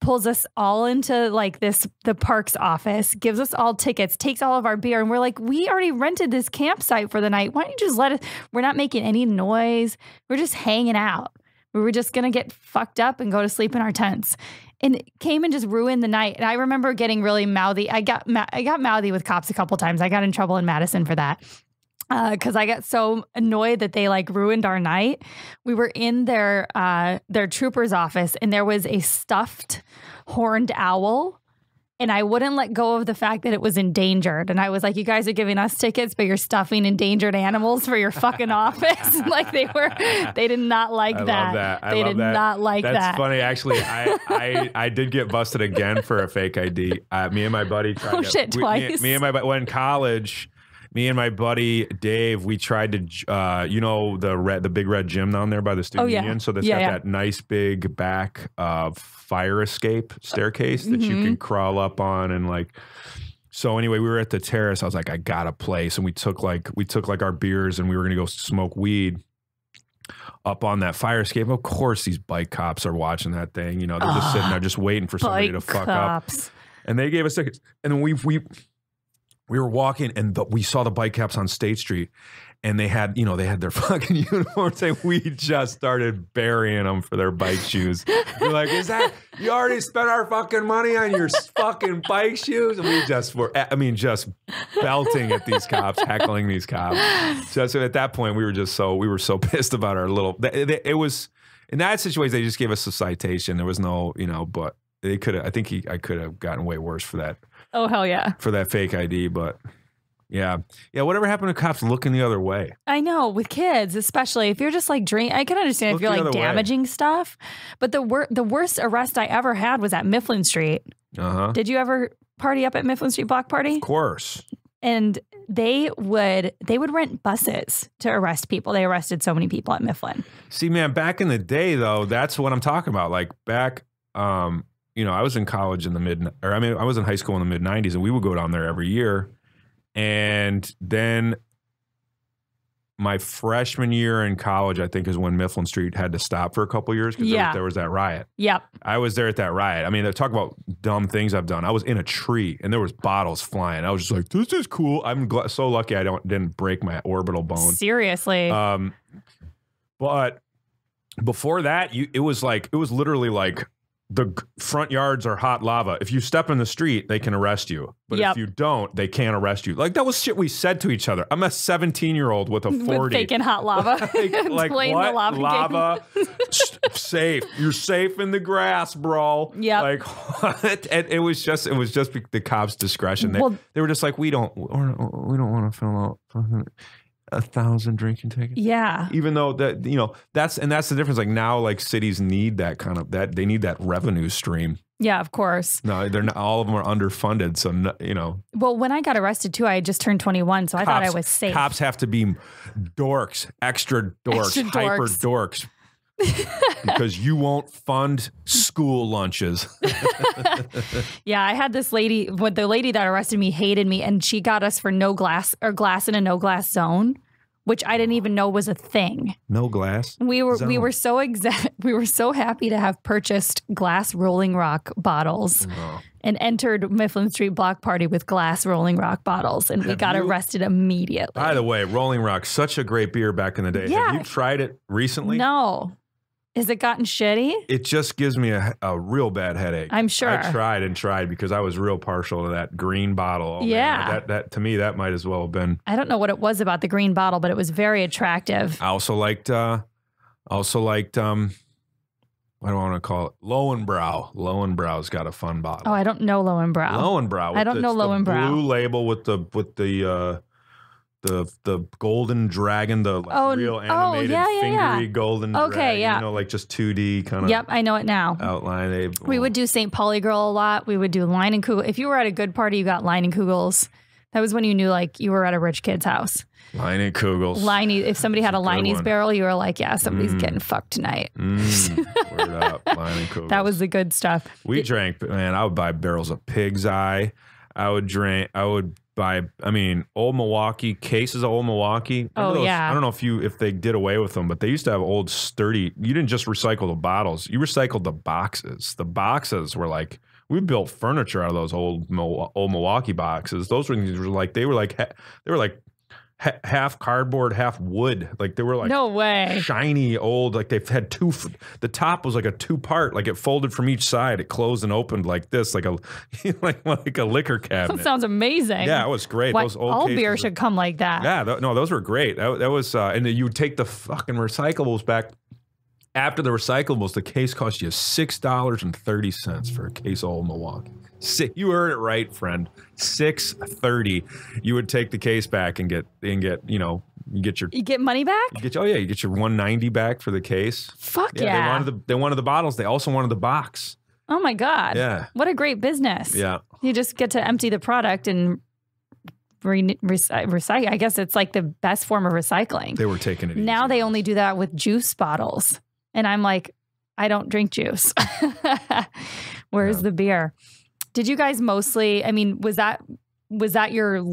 pulls us all into like this the parks office gives us all tickets takes all of our beer and we're like we already rented this campsite for the night. Why don't you just let us we're not making any noise. We're just hanging out. We were just gonna get fucked up and go to sleep in our tents. And came and just ruined the night. And i remember getting really mouthy. I got i got mouthy with cops a couple times. I got in trouble in madison for that because I got so annoyed that they like ruined our night. We were in their uh, their trooper's office, and there was a stuffed horned owl, and I wouldn't let go of the fact that it was endangered. And I was like, "You guys are giving us tickets, but you're stuffing endangered animals for your fucking office." like they were, they did not like I that. love that. They did that. not like That's that. funny. Actually, I, I I did get busted again for a fake ID. Uh, me and my buddy tried Oh, to, shit, we- me- twice. Me, and my bu- well, in college, me and my buddy Dave, we tried to, uh, you know, the red, the big red gym down there by the student Oh, yeah. union. So that's Yeah, got yeah. that nice big back uh, fire escape staircase that you Mhm. can crawl up on and like. So anyway, we were at the terrace. I was like, I got a place, and we took like we took like our beers, and we were gonna go smoke weed up on that fire escape. Of course, these bike cops are watching that thing. You know, they're just sitting there, just waiting for somebody to fuck up. And they gave us tickets. And then we we we were walking, and the, we saw the bike cops on State Street, and they had you know they had their fucking uniforms, and we just started burying them for their bike shoes. We're like, is that you already spent our fucking money on your fucking bike shoes? And we just were, I mean, just belting at these cops, heckling these cops. So, so at that point, we were just so we were so pissed about our little. th- It was in that situation they just gave us a citation. There was no, you know, but they could have. I think he, I could have gotten way worse for that Oh hell yeah! for that fake ID. But yeah, yeah. Whatever happened to cops looking the other way? I know with kids, especially if you're just like drink. I can understand Look if you're like other way. damaging stuff, but the wor- the worst arrest I ever had was at Mifflin Street. Uh huh. Did you ever party up at Mifflin Street Block Party? Of course. And they would they would rent buses to arrest people. They arrested so many people at Mifflin. See, man, back in the day, though, that's what I'm talking about. Like back, um, you know, I was in college in the mid, or I mean, I was in high school in the mid '90s, and we would go down there every year. And then my freshman year in college, I think, is when Mifflin Street had to stop for a couple years because Yeah. there, was that riot. Yep. I was there at that riot. I mean, talk about dumb things I've done. I was in a tree and there was bottles flying. I was just like, "This is cool." I'm gl- so lucky I don't didn't break my orbital bone. Seriously. Um, but before that, you it was like it was literally like the front yards are hot lava. If you step in the street, they can arrest you. But Yep. if you don't, they can't arrest you. Like that was shit we said to each other. I'm a 17 year old with a 40. with faking hot lava. like, like Playing what? the lava, lava safe. You're safe in the grass, bro. Yeah. Like what? And it was just it was just the cops' discretion. They, Well- they were just like, we don't we're- don't want to fill out a thousand drinking tickets. Yeah. Even though that you know that's and that's the difference. Like now, like cities need that kind of that they need that revenue stream. Yeah, of course. No, they're not. All of them are underfunded. So no, you know, Well, when I got arrested too, I had just turned 21, so I thought I was safe. Cops have to be dorks, extra dorks, Extra hyper dorks. Dorks, because you won't fund school lunches. Yeah, I had this lady, what the lady that arrested me hated me, and she got us for no glass or glass in a no glass zone, which I didn't even know was a thing. No glass. We were we were so exact we were so happy to have purchased glass Rolling Rock bottles Oh. and entered Mifflin Street Block Party with glass Rolling Rock bottles, and we Have got you- arrested immediately. By the way, Rolling Rock, such a great beer back in the day. Yeah. Have you tried it recently? no, has it gotten shitty? It just gives me a, a real bad headache. I'm sure. I tried and tried because I was real partial to that green bottle. Oh, man, Yeah. that that to me that might as well have been. I don't know what it was about the green bottle, but it was very attractive. I also liked uh also liked um what do I want to call it? Lowenbrau. Lowenbrau's got a fun bottle. Oh, I don't know Lowenbrau. Lowenbrau. I don't with know the, Lowenbrau. Blue label with the with the uh the the golden dragon, the like, Oh, real oh, animated yeah, yeah, yeah. fingery golden Okay, dragon, yeah. you know, like just 2D kind of Yep, I know it now. outline. They, We would do St. Pauli Girl a lot. We would do Leinenkugel. If you were at a good party, you got Leinenkugels. That was when you knew like you were at a rich kid's house. line and Kugels. Leinie, if somebody had a a Leinie's one. barrel, you were like, yeah, somebody's Mm. getting fucked tonight. Mm, word up, Leinenkugels. That was the good stuff. We drank, man. I would buy barrels of Pig's Eye. I would drink. I would buy. I mean, old Milwaukee cases of old Milwaukee. Oh, those- yeah. I don't know if you if they did away with them, but they used to have old sturdy. You didn't just recycle the bottles. You recycled the boxes. The boxes were like we built furniture out of those old old Milwaukee boxes. Those were, were like they were like they were like ha- half cardboard, half wood. Like they were like no way. shiny old like they've had two f- the top was like a two part like it folded from each side it closed and opened like this like a like like a liquor That cabinet sounds amazing. yeah it was great Why- those old all beer should come like that. yeah th- no those were great that, that was uh and then you would take the fucking recyclables back after the recyclables the case cost you six dollars and thirty cents for a case of old milwaukee Si you heard it right friend six thirty you would take the case back and get and get you know you get your You get money back? you get oh yeah you get your 190 back for the case Fuck yeah. yeah, they wanted the they wanted the bottles. They also wanted the box. oh my God. Yeah, What a great business. yeah. You just get to empty the product and re- recy- recycle. I guess it's like the best form of recycling. They were taking it. now easy. they only do that with juice bottles. And I'm like, I don't drink juice. Where's Yeah. the beer? Did you guys mostly, I mean, was that was that your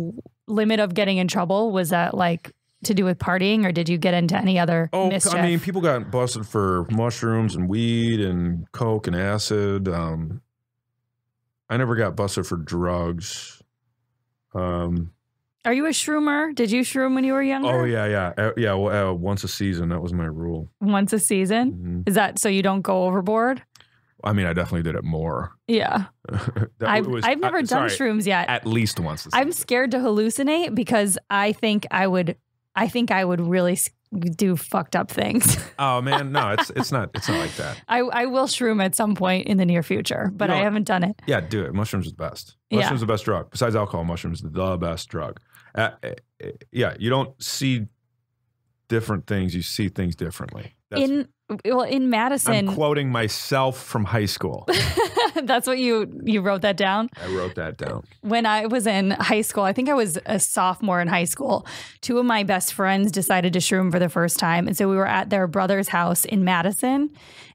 limit of getting in trouble? Was that like to do with partying or did you get into any other Oh, mischief? I mean, people got busted for mushrooms and weed and coke and acid. Um, I never got busted for drugs. Um, Are you a shroomer? Did you shroom when you were younger? oh yeah, yeah, uh, yeah. Well, uh, once a season, that was my rule. Once a season? Mhm. Is that so you don't go overboard? I mean, I definitely did it more. Yeah. I've, was- I've never I- done sorry, shrooms yet. At least once. I'm scared to hallucinate because I think I would I think I would really do fucked up things. Oh man, no, it's it's not it's not like that. I, I will shroom at some point in the near future, but You I haven't done it. Yeah, do it. Mushrooms is the best. Yeah. Mushrooms the best drug. Besides alcohol, mushrooms is the best drug. Uh, uh, yeah, you don't see different things. You see things differently. That's, in well in Madison. I'm quoting myself from high school. that's what you you wrote that down. I wrote that down. when I was in high school, I think I was a sophomore in high school. Two of my best friends decided to shroom for the first time, and so we were at their brother's house in Madison.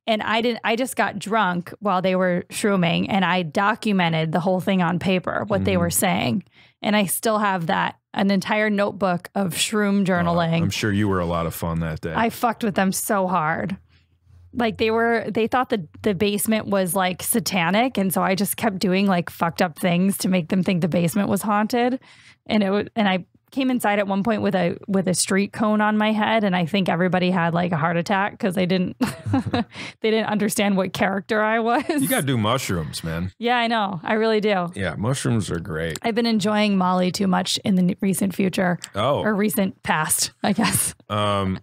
And I didn't. I just got drunk while they were shrooming, and I documented the whole thing on paper, what they Mhm. were saying, and I still have that an entire notebook of shroom Uh, journaling. I'm sure you were a lot of fun that day. I fucked with them so hard. Like they were, they thought the the basement was like satanic, and so I just kept doing like fucked up things to make them think the basement was haunted. And it was, and I came inside at one point with a with a street cone on my head, and I think everybody had like a heart attack because they didn't they didn't understand what character I was. you got to do mushrooms, man. yeah, I know, I really do. Yeah, mushrooms are great. I've been enjoying Molly too much in the recent future Oh, or recent past, I guess. um,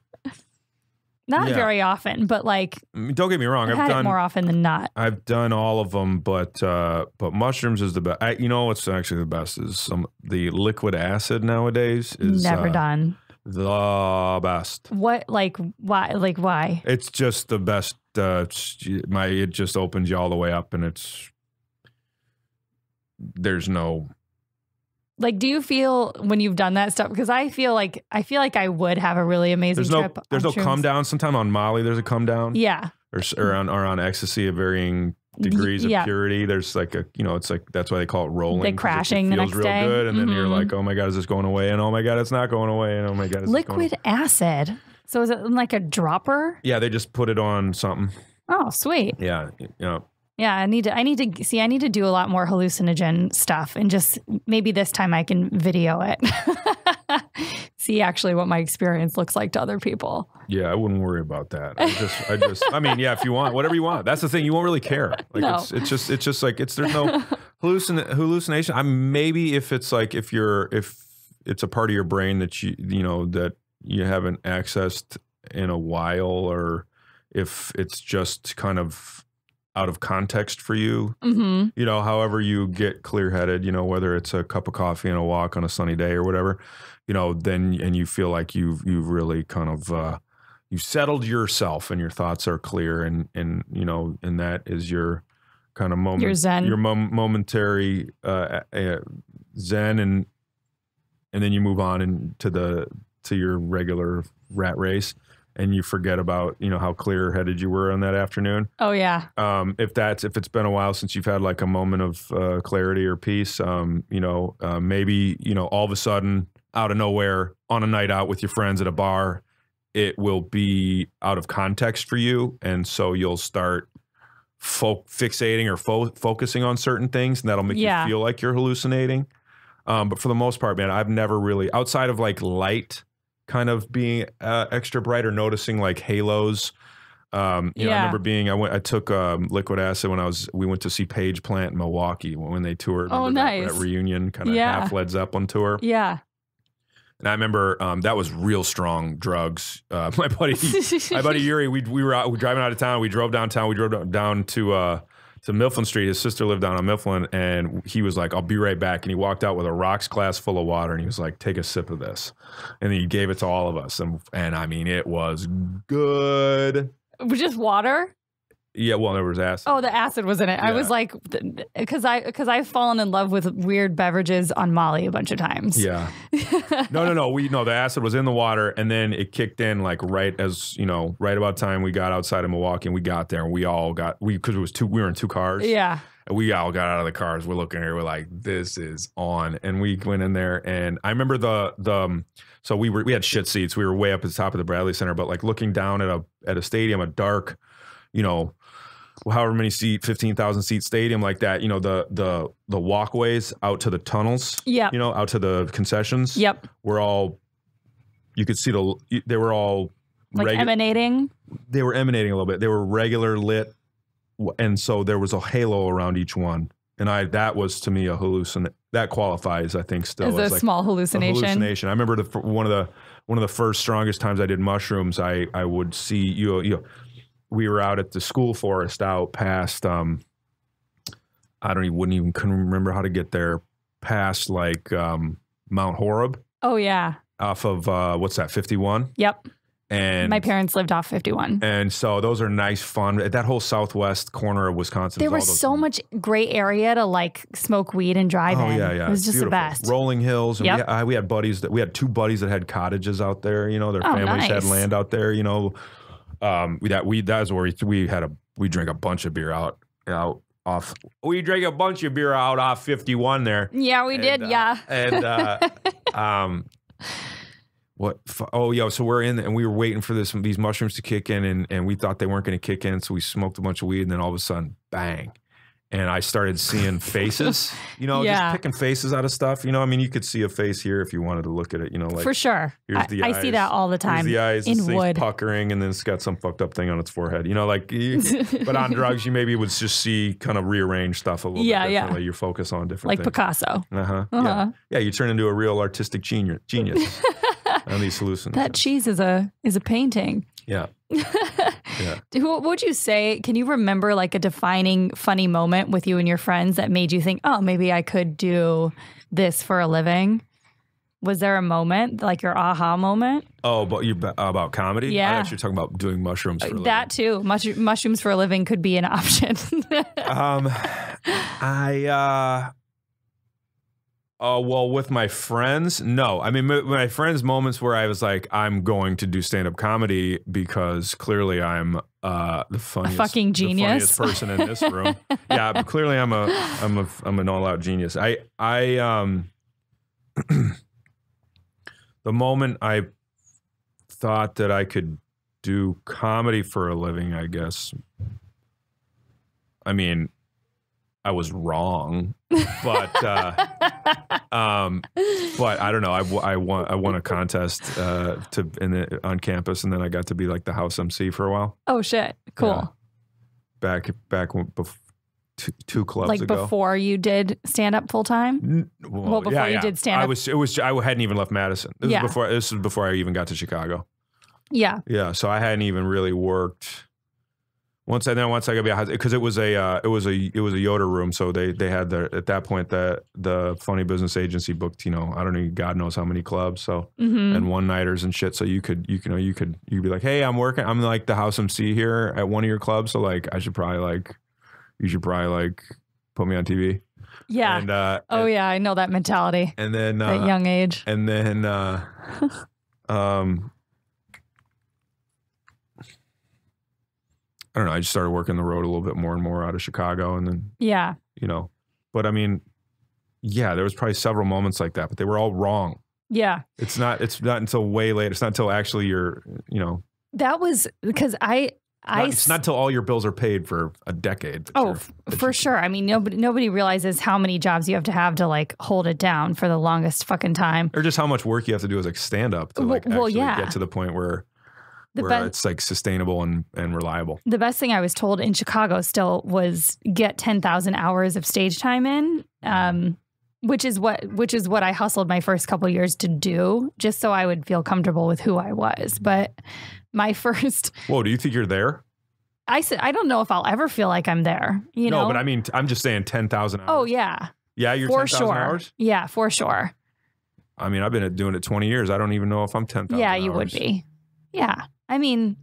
Not Yeah. very often, but like don't get me wrong. I've I've done it more often than not. I've done all of them, but uh, but mushrooms is the best. I, you know what's actually the best is some the liquid acid nowadays is Never uh, done. the best. What like why like why? It's just the best. Uh, my it just opens you all the way up, and it's there's no Like, do you feel when you've done that stuff? Because I feel like I feel like I would have a really amazing there's no trip. there's no come down. Sometime on Molly, there's a come down, Yeah, or, or on or on ecstasy of varying degrees of yeah. purity. There's like a you know it's like that's why they call it rolling. The 'cause it- crashing it the feels next real day. good, and then you're Mhm. like, oh my god, is this going away? And oh my god, it's not going away. And oh my god, is this going liquid acid. So is it like a dropper? Yeah, they just put it on something. Oh, sweet. Yeah, you know, Yeah, I need to. I need to see. I need to do a lot more hallucinogen stuff, and just maybe this time I can video it. see actually what my experience looks like to other people. Yeah, I wouldn't worry about that. I just, I just, I mean, yeah, if you want, whatever you want. That's the thing. You won't really care. Like No. it's, it's just, it's just like it's. There's no hallucin- hallucination. I'm maybe if it's like if you're if it's a part of your brain that you you know that you haven't accessed in a while, or if it's just kind of out of context for you. hmm You know, however you get clear headed. You know, whether it's a cup of coffee and a walk on a sunny day or whatever. You know, then and you feel like you've you've really kind of. uh you've settled yourself and your thoughts are clear and and you know and that is your kind of moment Your zen. your mom, momentary uh, uh, zen and and then you move on into the to your regular rat race and you forget about you know how clear headed you were on that afternoon Oh yeah. um, if that's if it's been a while since you've had like a moment of uh, clarity or peace, um, you know, uh, maybe you know all of a sudden out of nowhere on a night out with your friends at a bar, it will be out of context for you, and so you'll start fo- fixating or fo- focusing on certain things, and that'll make Yeah. you feel like you're hallucinating. Um, but for the most part, man, I've never really outside of like light kind of being uh, extra bright or noticing like halos. Um, you know, I remember being I went I took um, liquid acid when I was we went to see Page Plant in Milwaukee when they toured. Oh, Remember that- nice. That, reunion kind of Yeah. half Led Zeppelin tour. Yeah. And I remember um, that was real strong drugs. Uh, my buddy, my buddy Yuri, we we were out, we were driving out of town. We drove downtown. We drove down to uh, to Mifflin Street. His sister lived down on Mifflin, and he was like, "I'll be right back." And he walked out with a rocks glass full of water, and he was like, "Take a sip of this," and he gave it to all of us. And and I mean, it was good. Just water. Yeah, well, there was acid. Oh, the acid was in it. I was like, because I because I've fallen in love with weird beverages on Molly a bunch of times. Yeah. No, no, no. We no, the acid was in the water, and then it kicked in like right as you know, right about time we got outside of Milwaukee, and we got there, and we all got we because it was two. We were in two cars. yeah. And we all got out of the cars. We're looking here. We're like, this is on. And we went in there, and I remember the the. um, So we were we had shit seats. We were way up at the top of the Bradley Center, but like looking down at a at a stadium, a dark, you know, however many seat, fifteen thousand seat stadium like that. You know, the the the walkways out to the tunnels. Yep. You know, out to the concessions. Yep. Were all. You could see the. They were all. Like regu- emanating. they were emanating a little bit. They were regular lit, and so there was a halo around each one. And I that was to me a hallucin. That qualifies, I think, still Is a like small a hallucination. hallucination. I remember the one of the one of the first strongest times I did mushrooms. I I would see you. You know, we were out at the school forest out past. Um, I don't even wouldn't even couldn't remember how to get there past like um, Mount Horeb Oh yeah. off of uh, what's that fifty one Yep. and My parents lived off 51. and so those are nice, fun. That whole southwest corner of Wisconsin. There was so much gray area to like smoke weed and drive Oh in. yeah, yeah. It was just beautiful. the best. Rolling hills. And Yep. we, uh, we had buddies that we had two buddies that had cottages out there. You know, their Oh, families had land out there. You know, um, we that we that's where we, we had a we drank a bunch of beer out out off. We drank a bunch of beer out off fifty one there. Yeah, we And, did. uh, yeah. and uh, um, what? Oh, yeah. So we're in, and we were waiting for this these mushrooms to kick in, and and we thought they weren't going to kick in, so we smoked a bunch of weed, and then all of a sudden, bang. And I started seeing faces, you know, Yeah. just picking faces out of stuff. You know, I mean, you could see a face here if you wanted to look at it. You know, like For sure. here's I, I see that all the here's time. the eyes, in wood. puckering, and then it's got some fucked up thing on its forehead. You know, like, but on drugs, you maybe would just see kind of rearrange stuff a little Yeah, bit yeah. You focus on different like things. Picasso. Uh-huh. Yeah. Uh-huh. Yeah, you turn into a real artistic genius, genius on these hallucinations. That cheese is a is a painting. yeah. Yeah. What would you say? Can you remember like a defining funny moment with you and your friends that made you think, oh, maybe I could do this for a living? Was there a moment, like your aha moment? Oh, but you about comedy? Yeah. I thought you were talking about doing mushrooms for a living. That too. Mush- mushrooms for a living could be an option. Um, I uh, Oh well, with my friends, no. I mean, my, my friends' moments where I was like, I'm going to do stand up comedy because clearly I'm uh, the funniest, fucking the genius. funniest person in this room. yeah, clearly I'm a, I'm a, I'm an all-out genius. I, I, um, the moment I thought that I could do comedy for a living, I guess. I mean, I was wrong, but. Uh, um, but I don't know. I, I won I won a contest uh, to in the, on campus, and then I got to be like the house MC for a while. oh shit. Cool. Yeah. Back back when, bef- two, two clubs like ago. before you did stand up full time? N- Well, before you did stand-up. I was. It was. I hadn't even left Madison. This Yeah. was before. This was before I even got to Chicago. Yeah. Yeah. So I hadn't even really worked. Once I then once I got behind because it was a uh, it was a it was a Yoder room, so they they had the at that point the the funny business agency booked you know I don't know God knows how many clubs so hmm and one nighters and shit. So you could you can know you could you could be like, hey, I'm working. I'm like the house MC here at one of your clubs. So like I should probably like you should probably like put me on TV. Yeah. And uh, oh and, yeah, I know that mentality and then uh, at young age. and then uh, um. I don't know. I just started working the road a little bit more and more out of Chicago, and then Yeah. you know, but I mean, yeah, there was probably several moments like that, but they were all wrong. Yeah. It's not. It's not until way later. It's not until actually you're, you know, That was because I I not, it's not until all your bills are paid for a decade. Oh, for sure. I mean, nobody nobody realizes how many jobs you have to have to like hold it down for the longest fucking time. Or just how much work you have to do as like stand up to like well, actually yeah. get to the point where The where best it's like sustainable and and reliable. the best thing I was told in Chicago still was get ten thousand hours of stage time in, um, which is what which is what I hustled my first couple years to do, just so I would feel comfortable with who I was. But my first, Whoa, do you think you're there? I said, I don't know if I'll ever feel like I'm there. You no, know? but I mean, I'm just saying ten thousand hours. oh yeah, yeah, you're for ten thousand sure. hours. Yeah, for sure. I mean, I've been doing it twenty years. I don't even know if I'm ten thousand. Yeah, you would be. Yeah. I mean,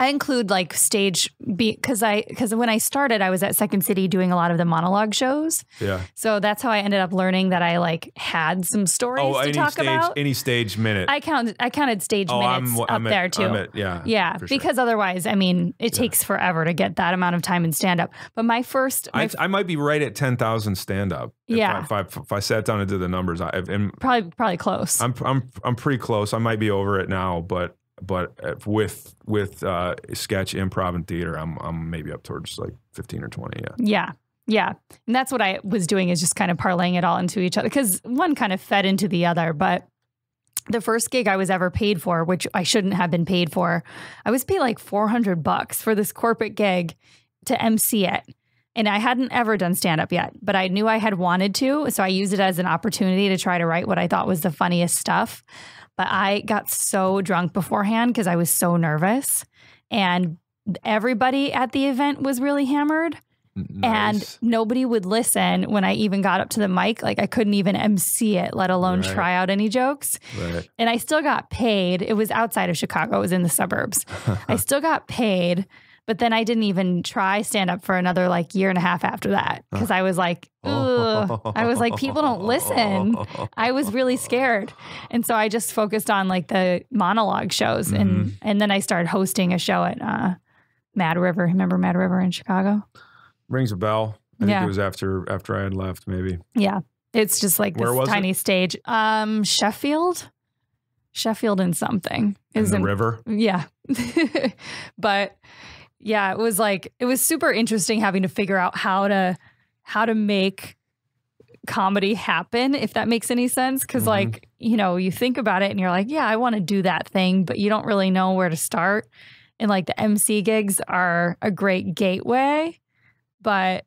I include like stage because I because when I started, I was at Second City doing a lot of the monologue shows. Yeah. So that's how I ended up learning that I like had some stories Oh, to talk stage, about. any stage minute. I counted I counted stage oh, minutes I'm, up I'm at- there too. I'm at- yeah. yeah, sure. because otherwise, I mean, it Yeah. takes forever to get that amount of time in stand up. But my first, my I, I might be right at ten thousand stand up. Yeah. If I, if I if I sat down and did the numbers, I and probably probably close. I'm I'm I'm pretty close. I might be over it now, but but uh, with with uh, sketch, improv, and theater, I'm I'm maybe up towards like fifteen or twenty. Yeah. Yeah. Yeah. And that's what I was doing is just kind of parlaying it all into each other because one kind of fed into the other. But the first gig I was ever paid for, which I shouldn't have been paid for, I was paid like 400 bucks for this corporate gig to MC it. And I hadn't ever done stand up yet, but I knew I had wanted to. So I used it as an opportunity to try to write what I thought was the funniest stuff. But I got so drunk beforehand because I was so nervous. And everybody at the event was really hammered and nobody would listen when I even got up to the mic. Like I couldn't even MC it, let alone Right. try out any jokes. right. And I still got paid. It was outside of Chicago, it was in the suburbs. I still got paid, but then I didn't even try stand up for another like year and a half after that because I was like, Ugh. I was like, people don't listen. I was really scared. And so I just focused on like the monologue shows Mm-hmm. and and then I started hosting a show at uh, Mad River. Remember Mad River in Chicago? Rings a bell. I Yeah. think it was after after I had left, maybe. Yeah. It's just like Where this was it? tiny stage. Um Sheffield. Sheffield and something. It In the in- river. Yeah. but yeah, it was like it was super interesting having to figure out how to how to make comedy happen if that makes any sense because Mhm. like you know you think about it and you're like yeah i want to do that thing but you don't really know where to start and like the mc gigs are a great gateway but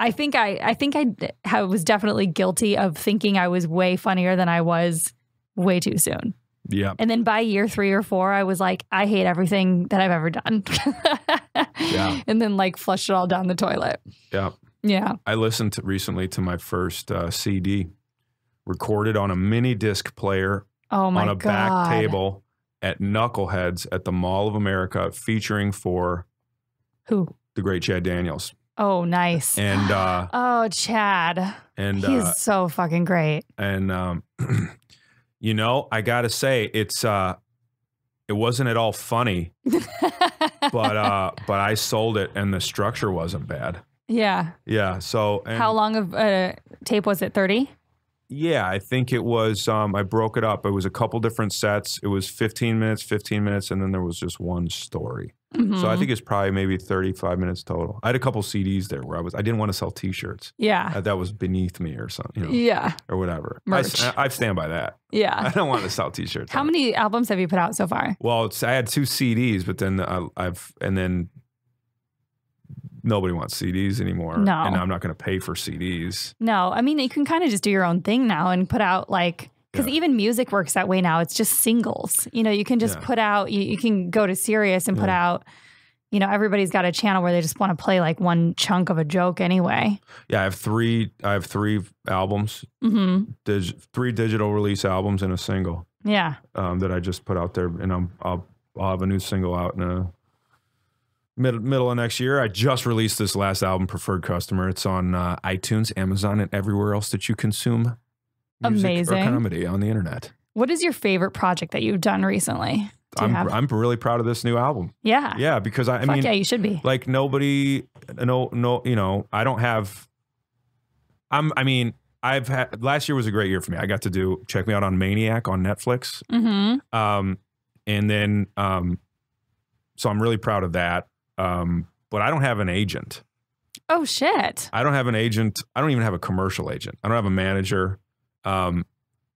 i think i i think i I was definitely guilty of thinking i was way funnier than i was way too soon Yeah. and then by year three or four, I was like, I hate everything that I've ever done. Yeah. And then like flush it all down the toilet. Yeah. Yeah. I listened to, recently to my first uh, CD, recorded on a mini disc player Oh my on a God. back table at Knuckleheads at the Mall of America, featuring for Who? the great Chad Daniels. Oh, nice. and uh, oh, Chad. and He's uh, so fucking great. and um, you know, I gotta say, it's uh, it wasn't at all funny, but uh, but I sold it, and the structure wasn't bad. yeah. Yeah. So and How long of a tape was it? 30? Yeah, I think it was. Um, I broke it up. It was a couple different sets. It was 15 minutes, 15 minutes, and then there was just one story. So Mm-hmm. I think it's probably maybe 35 minutes total. I had a couple CDs there where I was. I didn't want to sell T-shirts. Yeah. Uh, that was beneath me or something, you know, Yeah. or whatever. I, Merch. s- I stand by that. Yeah, I don't want to sell T-shirts. How many albums have you put out so far? Well, it's, I had two CDs, but then I, I've and then nobody wants CDs anymore. No. and I'm not going to pay for CDs. No, I mean, you can kind of just do your own thing now and put out like, because Yeah. even music works that way now. It's just singles. You know, you can just Yeah. put out, you, you can go to Sirius and put out, you know, everybody's got a channel where they just want to play like one chunk of a joke anyway. Yeah, I have three. I have three albums, hmm dig, three digital release albums, and a single. Yeah. um, that I just put out there, and I'm, I'll I'll have a new single out in a mid, middle of next year. I just released this last album, Preferred Customer. It's on uh, iTunes, Amazon, and everywhere else that you consume music Amazing. or comedy on the internet. What is your favorite project that you've done recently? Do I'm? I'm really proud of this new album. yeah. Yeah, because I, I Fuck mean, yeah, you should be. like nobody, no, no, you know, I don't have. I'm. I mean. I've had last year was a great year for me. I got to do check me out on Maniac on Netflix. Mm-hmm. Um, and then, um, so I'm really proud of that. Um, but I don't have an agent. Oh shit. I don't have an agent. I don't even have a commercial agent. I don't have a manager. Um,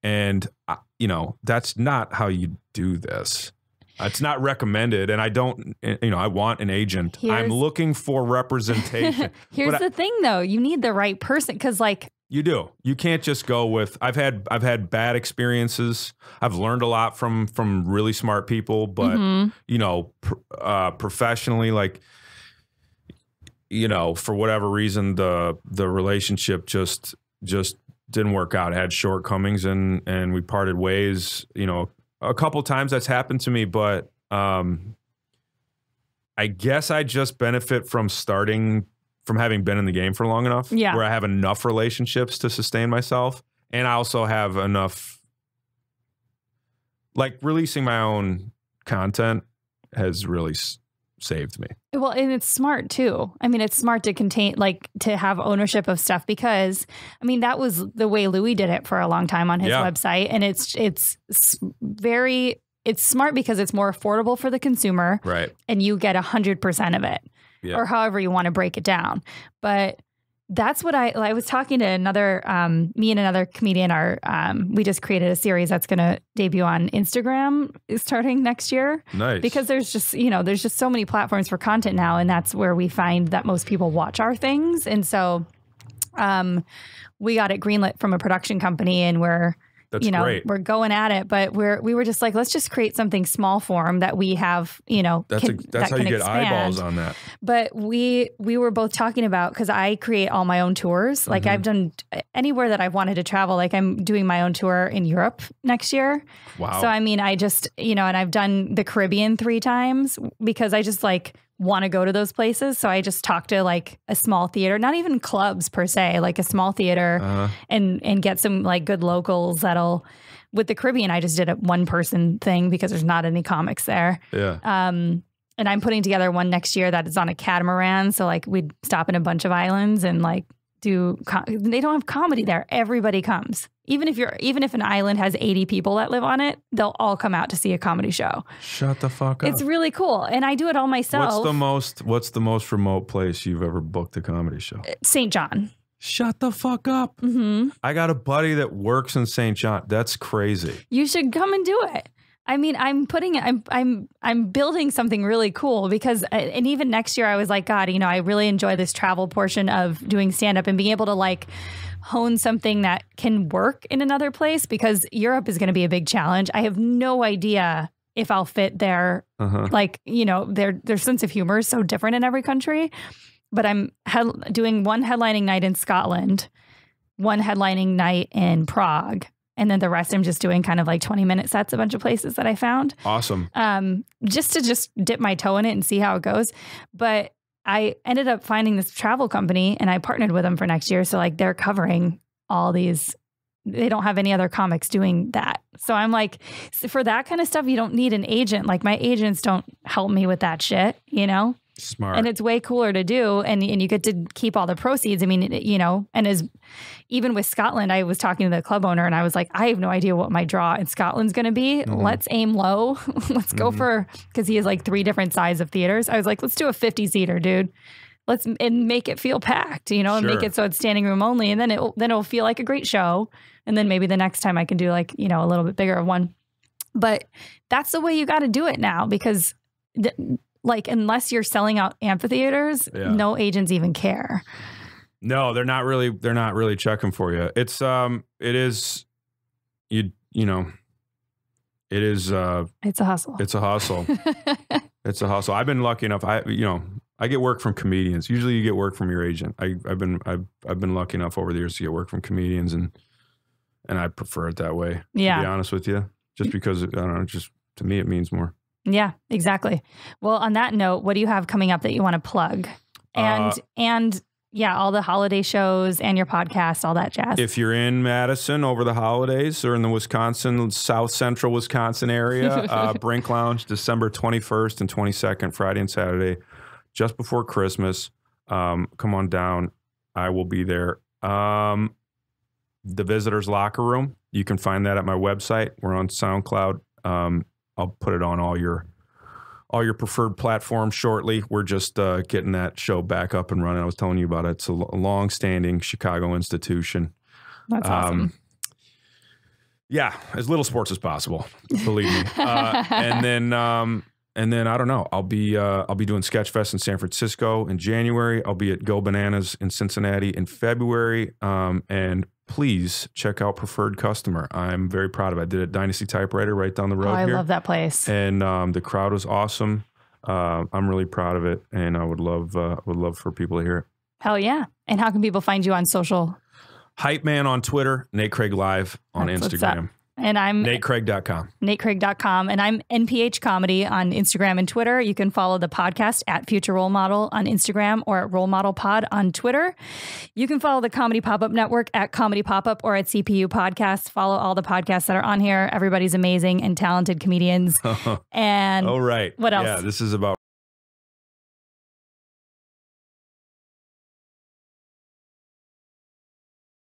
and I, you know, that's not how you do this. It's not recommended. And I don't, you know, I want an agent. I'm looking for representation. Here's But I- the thing though, you need the right person because like You do. You can't just go with. I've had I've had bad experiences. I've learned a lot from from really smart people, but mhm. you know, pr- uh, professionally, like you know, for whatever reason, the the relationship just just didn't work out. It had shortcomings, and and we parted ways. You know, a couple times that's happened to me, but um, I guess I just benefit from starting from having been in the game for long enough, Yeah. where I have enough relationships to sustain myself, and I also have enough. Like releasing my own content has really saved me. Well, and it's smart too. I mean, it's smart to contain, like, to have ownership of stuff because, I mean, that was the way Louis did it for a long time on his Yeah. website, and it's it's very it's smart because it's more affordable for the consumer, Right. and you get a hundred percent of it, Yeah. or however you want to break it down. But that's what I I was talking to another um, me and another comedian are um, we just created a series that's going to debut on Instagram starting next year Nice. because there's just you know there's just so many platforms for content now and that's where we find that most people watch our things and so um we got it greenlit from a production company and we're that's you know great. we're going at it but we're we were just like let's just create something small form that we have you know That's can- a, that's that how you get expand. eyeballs on that. But we we were both talking about because I create all my own tours. Like Mhm. I've done anywhere that I've wanted to travel. Like I'm doing my own tour in Europe next year. Wow. So I mean, I just you know, and I've done the Caribbean three times because I just like want to go to those places. So I just talk to like a small theater, not even clubs per se, like a small theater, uh, and and get some like good locals that'll. With the Caribbean, I just did a one person thing because there's not any comics there. yeah. Um, and I'm putting together one next year that is on a catamaran. So like we'd stop in a bunch of islands and like do. Co- they don't have comedy there. Everybody comes. Even if you're, even if an island has 80 people that live on it, they'll all come out to see a comedy show. Shut the fuck up. It's really cool, and I do it all myself. What's the most What's the most remote place you've ever booked a comedy show? St. John. Shut the fuck up. hmm I got a buddy that works in St. John. That's crazy. You should come and do it. I mean, I'm putting, I'm, I'm, I'm building something really cool because, uh, and even next year, I was like, God, you know, I really enjoy this travel portion of doing stand up and being able to like hone something that can work in another place because Europe is going to be a big challenge. I have no idea if I'll fit there. Uh-huh. Like, you know, their their sense of humor is so different in every country. But I'm doing one headlining night in Scotland, one headlining night in Prague, and then the rest I'm just doing kind of like 20 minute sets, a bunch of places that I found, Awesome. um, just to just dip my toe in it and see how it goes. But I ended up finding this travel company and I partnered with them for next year. So like they're covering all these. They don't have any other comics doing that. So I'm like, for that kind of stuff, you don't need an agent. Like my agents don't help me with that shit, you know? Smart. and it's way cooler to do and and you get to keep all the proceeds. I mean you know and as even with scotland i was talking to the club owner and i was like i have no idea what my draw in scotland's going to be. Mhm. let's aim low. Let's go Mhm. for because he has like three different size of theaters. I was like let's do a 50 seater dude. Let's and make it feel packed you know and make it so it's standing room only and then it then it'll feel like a great show. And then maybe the next time i can do like you know a little bit bigger of one. But that's the way you got to do it now because like unless you're selling out amphitheaters Yeah. no agents even care No, they're not really. They're not really checking for you. It's um. It is. You you know. It is. uh it's a hustle It's a hustle. it's a hustle. I've been lucky enough. I you know. I get work from comedians. Usually, you get work from your agent. I, I've been I've I've been lucky enough over the years to get work from comedians, and and I prefer it that way. To be honest with you, just because I don't know. Just to me, it means more. Yeah exactly well on that note what do you have coming up that you want to plug and Uh, and yeah all the holiday shows and your podcast all that jazz If you're in Madison over the holidays or in the Wisconsin, South Central Wisconsin area, uh, Brink Lounge, December 21st and 22nd, Friday and Saturday, just before Christmas. Um, come on down. I will be there. Um, the Visitors Locker Room, you can find that at my website. We're on SoundCloud. Um, I'll put it on all your all your preferred platforms shortly. We're just uh, getting that show back up and running. I was telling you about it. It's a long-standing Chicago institution. that's awesome Um, yeah, as little sports as possible. Believe me. Uh, and then, um, and then I don't know. I'll be uh, I'll be doing Sketchfest in San Francisco in January. I'll be at Go Bananas in Cincinnati in February. Um, and please check out Preferred Customer. I'm very proud of it. I did a Dynasty Typewriter right down the oh road i here, love that place and um, the crowd was awesome. Uh, I'm really proud of it, and I would love uh, would love for people to hear it. hell yeah and how can people find you on social Hype Man on Twitter, Nate Craig Live on That's. Instagram, and i'm NateCraig.com. natecraig.com and I'm NPH Comedy on Instagram and Twitter. You can follow the podcast at Future Role Model on Instagram or at Role Model Pod on Twitter. You can follow the Comedy Pop Up Network at Comedy Pop Up or at CPU Podcasts. Follow all the podcasts that are on here. Everybody's amazing and talented comedians. And oh, right. what else? Yeah, this is about